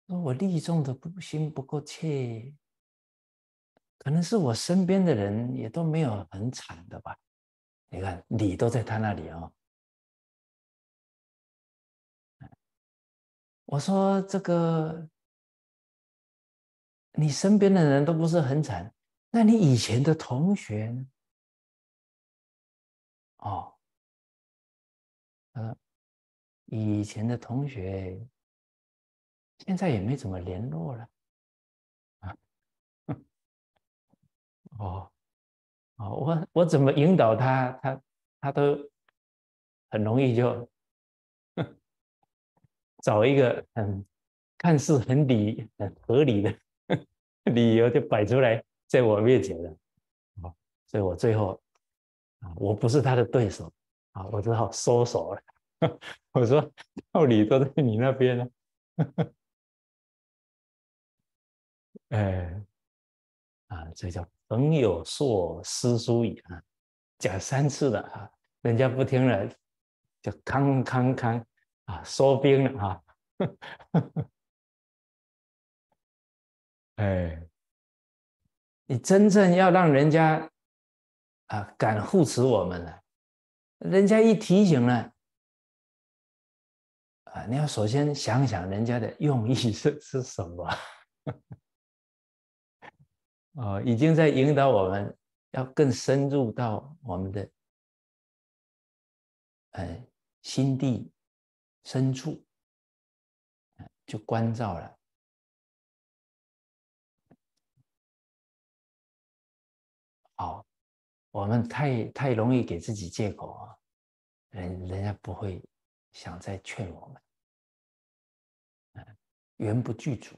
说我利众的不心不够切，可能是我身边的人也都没有很惨的吧？你看理都在他那里哦。我说这个，你身边的人都不是很惨。那你以前的同学呢？哦，呃，以前的同学现在也没怎么联络了啊。哦，哦，我我怎么引导他，他他都很容易就 找一个很看似很理很合理的 理由就摆出来。在我面前了，啊，所以我最后啊，我不是他的对手啊，我只好收手了。我说道理都在你那边呢，哎，啊，这叫朋友说师叔矣啊，讲三次了啊，人家不听了，就康康康啊，收兵了啊，哎。你真正要让人家啊敢护持我们了，人家一提醒了啊，你要首先想想人家的用意是是什么？哦，已经在引导我们要更深入到我们的呃心地深处，就关照了。好，我们太太容易给自己借口啊，人人家不会想再劝我们，缘不具足。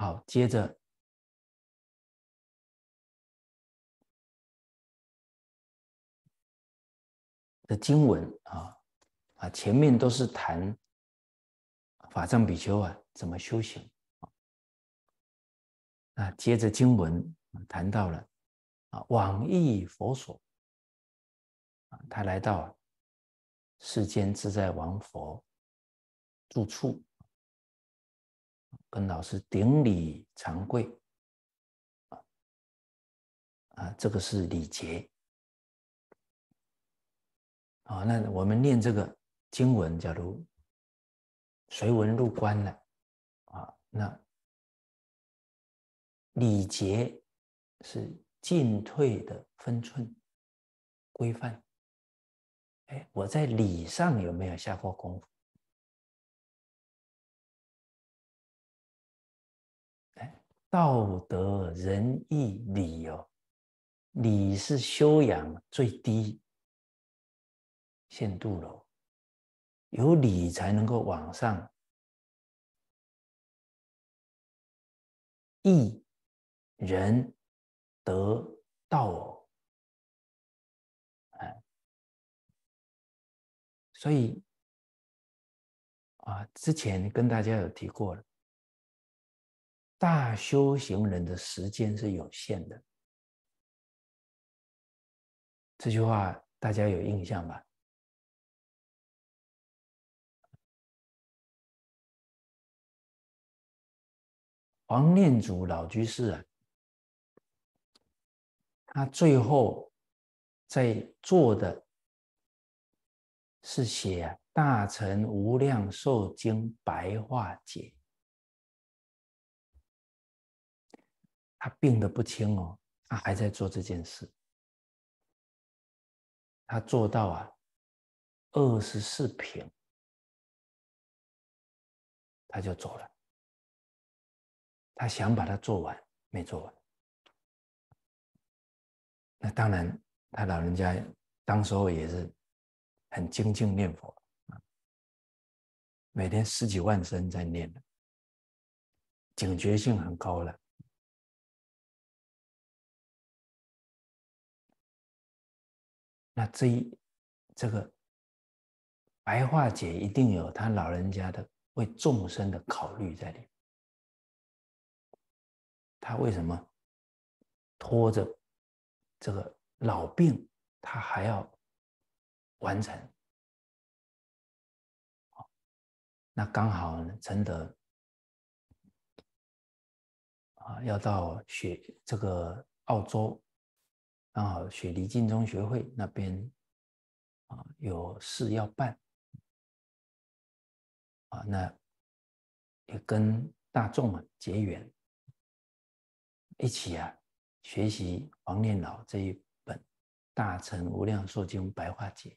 好，接着的经文啊。啊，前面都是谈法藏比丘啊怎么修行啊，接着经文谈到了啊往诣佛所啊，他来到世间自在王佛住处，跟老师顶礼长跪，啊，这个是礼节。啊，那我们念这个经文，假如随文入关了，啊，那礼节是进退的分寸规范。哎，我在礼上有没有下过功夫？道德仁义礼哦，礼是修养最低。限度了，有理才能够往上，义仁德道，哎，所以啊，之前跟大家有提过了，大修行人的时间是有限的，这句话大家有印象吧？黄念祖老居士啊，他最后在做的是写《大乘无量寿经白话解》，他病得不轻哦，他还在做这件事，他做到啊二十四品，他就走了。他想把它做完，没做完。那当然，他老人家当时候也是很精进念佛啊，每天十几万声在念的，警觉性很高了。那这一这个白话解一定有他老人家的为众生的考虑在里。他为什么拖着这个老病，他还要完成？那刚好呢，承德啊，要到雪这个澳洲，刚好雪梨金中学会那边啊有事要办啊，那也跟大众啊结缘。一起啊，学习黄念老这一本《大乘无量寿经白话解》，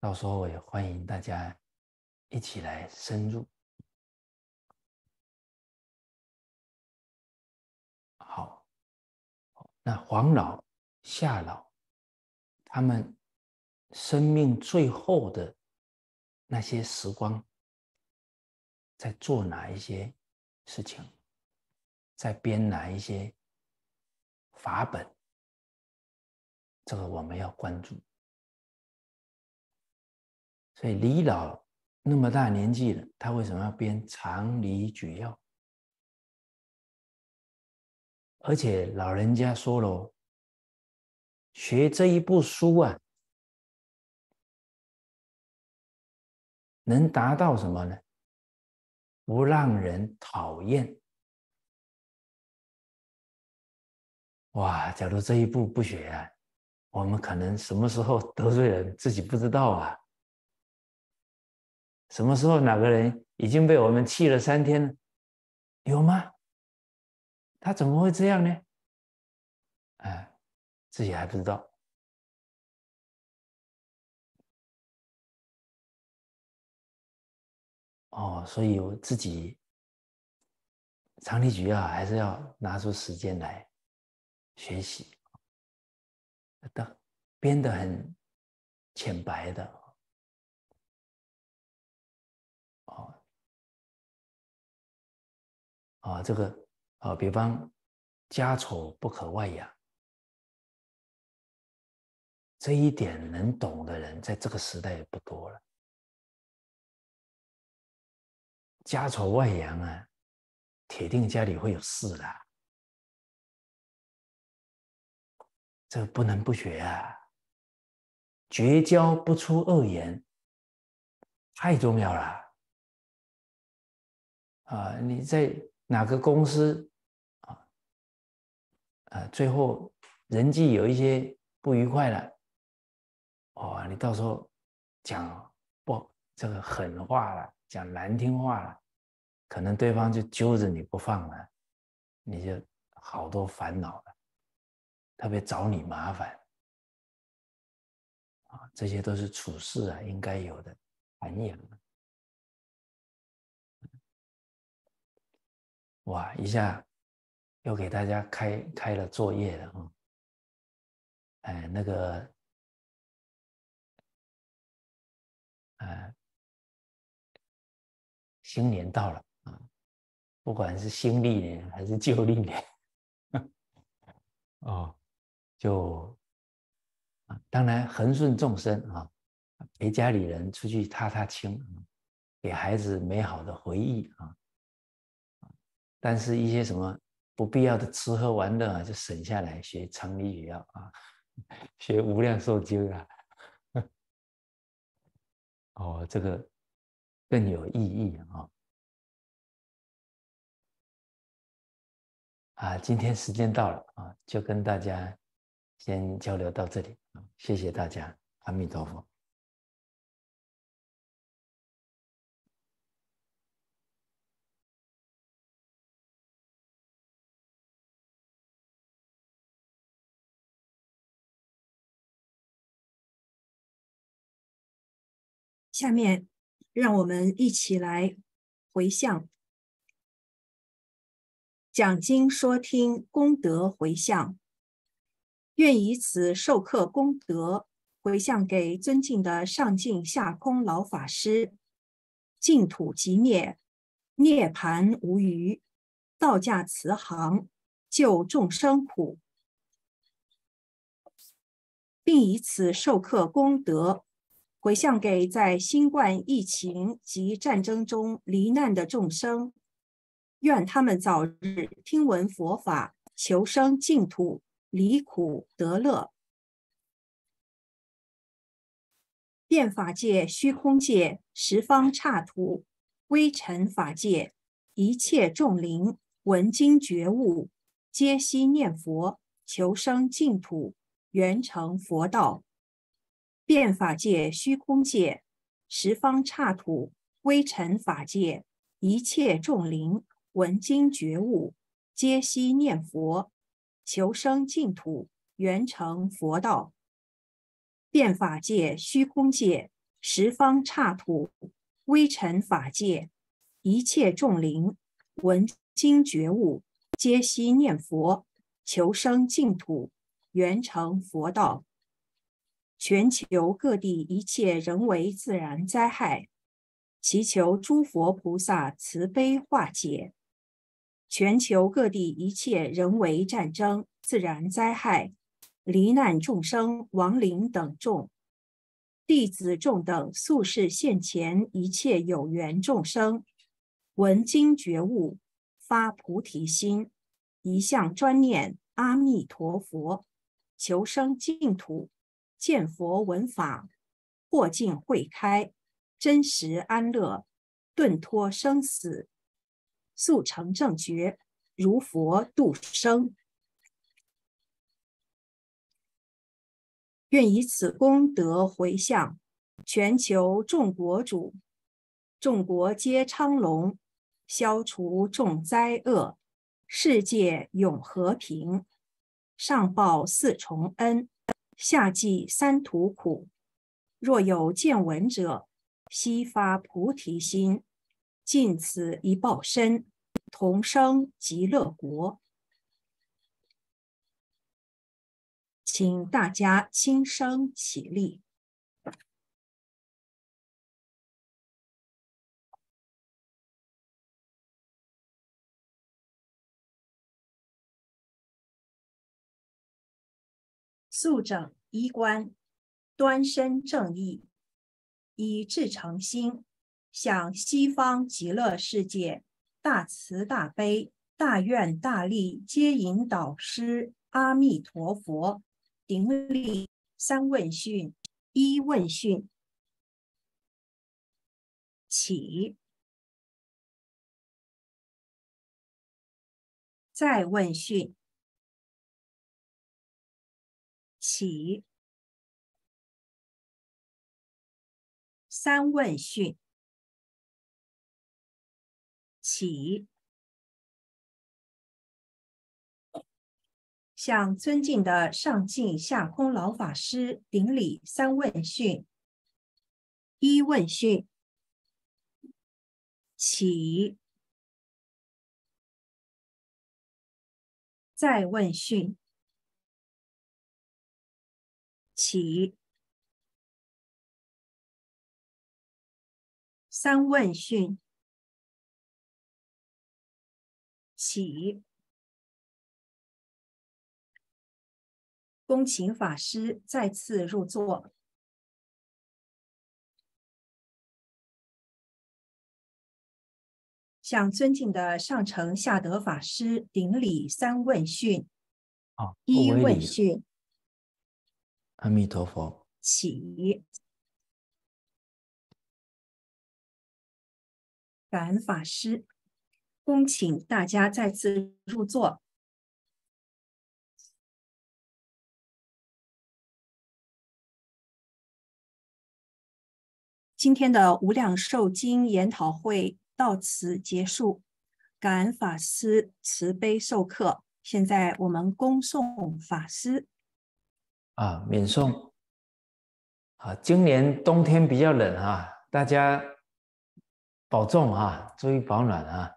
到时候我也欢迎大家一起来深入。那黄老、夏老他们生命最后的那些时光，在做哪一些？事情，在编哪一些法本，这个我们要关注。所以李老那么大年纪了，他为什么要编《长离举要》？而且老人家说了，学这一部书啊，能达到什么呢？不让人讨厌，哇！假如这一步不学啊，我们可能什么时候得罪人自己不知道啊？什么时候哪个人已经被我们气了三天？有吗？他怎么会这样呢？哎，自己还不知道。哦，所以我自己长理局啊，还是要拿出时间来学习。的编的很浅白的，哦，啊，这个啊，比方家丑不可外扬，这一点能懂的人，在这个时代也不多了。家丑外扬啊，铁定家里会有事的，这不能不学啊。绝交不出恶言，太重要了啊！你在哪个公司？啊，最后人际有一些不愉快了，哦，你到时候讲不这个狠话了，讲难听话了，可能对方就揪着你不放了，你就好多烦恼了，特别找你麻烦啊！这些都是处事啊应该有的。涵养，哇！一下又给大家开开了作业了啊！哎，那个，哎，新年到了啊，不管是新历年还是旧历年，哦，就啊，当然恒顺众生啊。陪家里人出去踏踏青，给孩子美好的回忆啊！但是，一些什么不必要的吃喝玩乐啊，就省下来学常理也要啊，学无量寿经啊。哦，这个更有意义啊！啊，今天时间到了啊，就跟大家先交流到这里，谢谢大家，阿弥陀佛。下面，让我们一起来回向，讲经说听功德回向，愿以此授课功德回向给尊敬的上净下空老法师，净土即灭，涅盘无余，道驾慈航，救众生苦，并以此授课功德。回向给在新冠疫情及战争中罹难的众生，愿他们早日听闻佛法，求生净土，离苦得乐。变法界、虚空界、十方刹土、微尘法界，一切众灵闻经觉悟，皆悉念佛，求生净土，圆成佛道。变法界、虚空界、十方刹土、微尘法界，一切众灵闻经觉悟，皆悉念佛，求生净土，圆成佛道。变法界、虚空界、十方刹土、微尘法界，一切众灵闻经觉悟，皆悉念佛，求生净土，圆成佛道。全球各地一切人为自然灾害，祈求诸佛菩萨慈悲化解；全球各地一切人为战争、自然灾害、罹难众生、亡灵等众，弟子众等速世现前一切有缘众生，闻经觉悟，发菩提心，一向专念阿弥陀佛，求生净土。见佛闻法，破尽慧开，真实安乐，顿脱生死，速成正觉，如佛度生。愿以此功德回向全球众国主，众国皆昌隆，消除众灾厄，世界永和平，上报四重恩。夏季三途苦，若有见闻者，悉发菩提心，尽此一报身，同生极乐国。请大家轻声起立。素整衣冠，端身正义，以至诚心，向西方极乐世界大慈大悲、大愿大力，接引导师阿弥陀佛，顶礼三问讯，一问讯。起，再问讯，起，三问讯，起。向尊敬的上进下空老法师顶礼三问讯。一问讯，起；再问讯，起；三问讯，起。恭请法师再次入座，向尊敬的上乘下德法师顶礼三问讯。啊，一问讯，阿弥陀佛，起，感恩法师，恭请大家再次入座。今天的无量寿经研讨会到此结束，感恩法师慈悲授课。现在我们恭送法师啊，免送。啊。今年冬天比较冷啊，大家保重啊，注意保暖啊。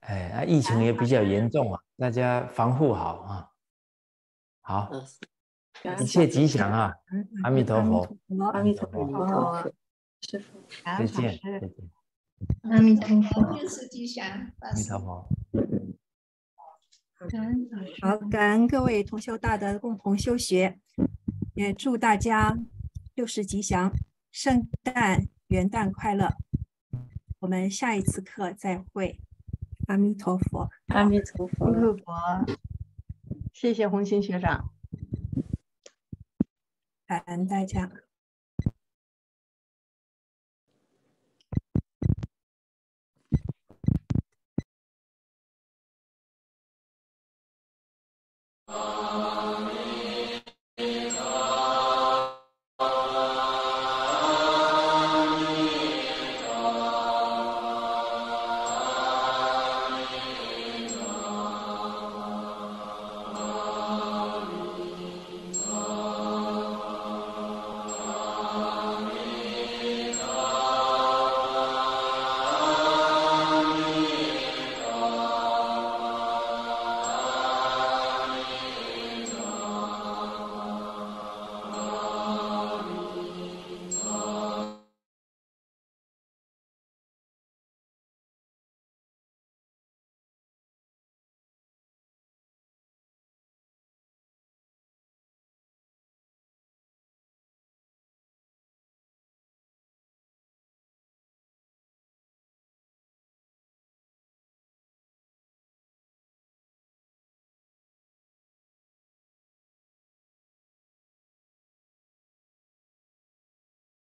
哎，啊，疫情也比较严重啊，大家防护好啊。好。一切吉祥啊！阿弥陀佛，阿弥陀佛，师傅，再见，再见。阿弥陀佛，一切吉祥，阿弥陀佛。好，感恩各位同修大德共同修学，也祝大家六世吉祥，圣诞元旦快乐。我们下一次课再会，阿弥陀佛，阿弥陀佛，阿弥陀佛。谢谢红星学长。感恩大家。Amém.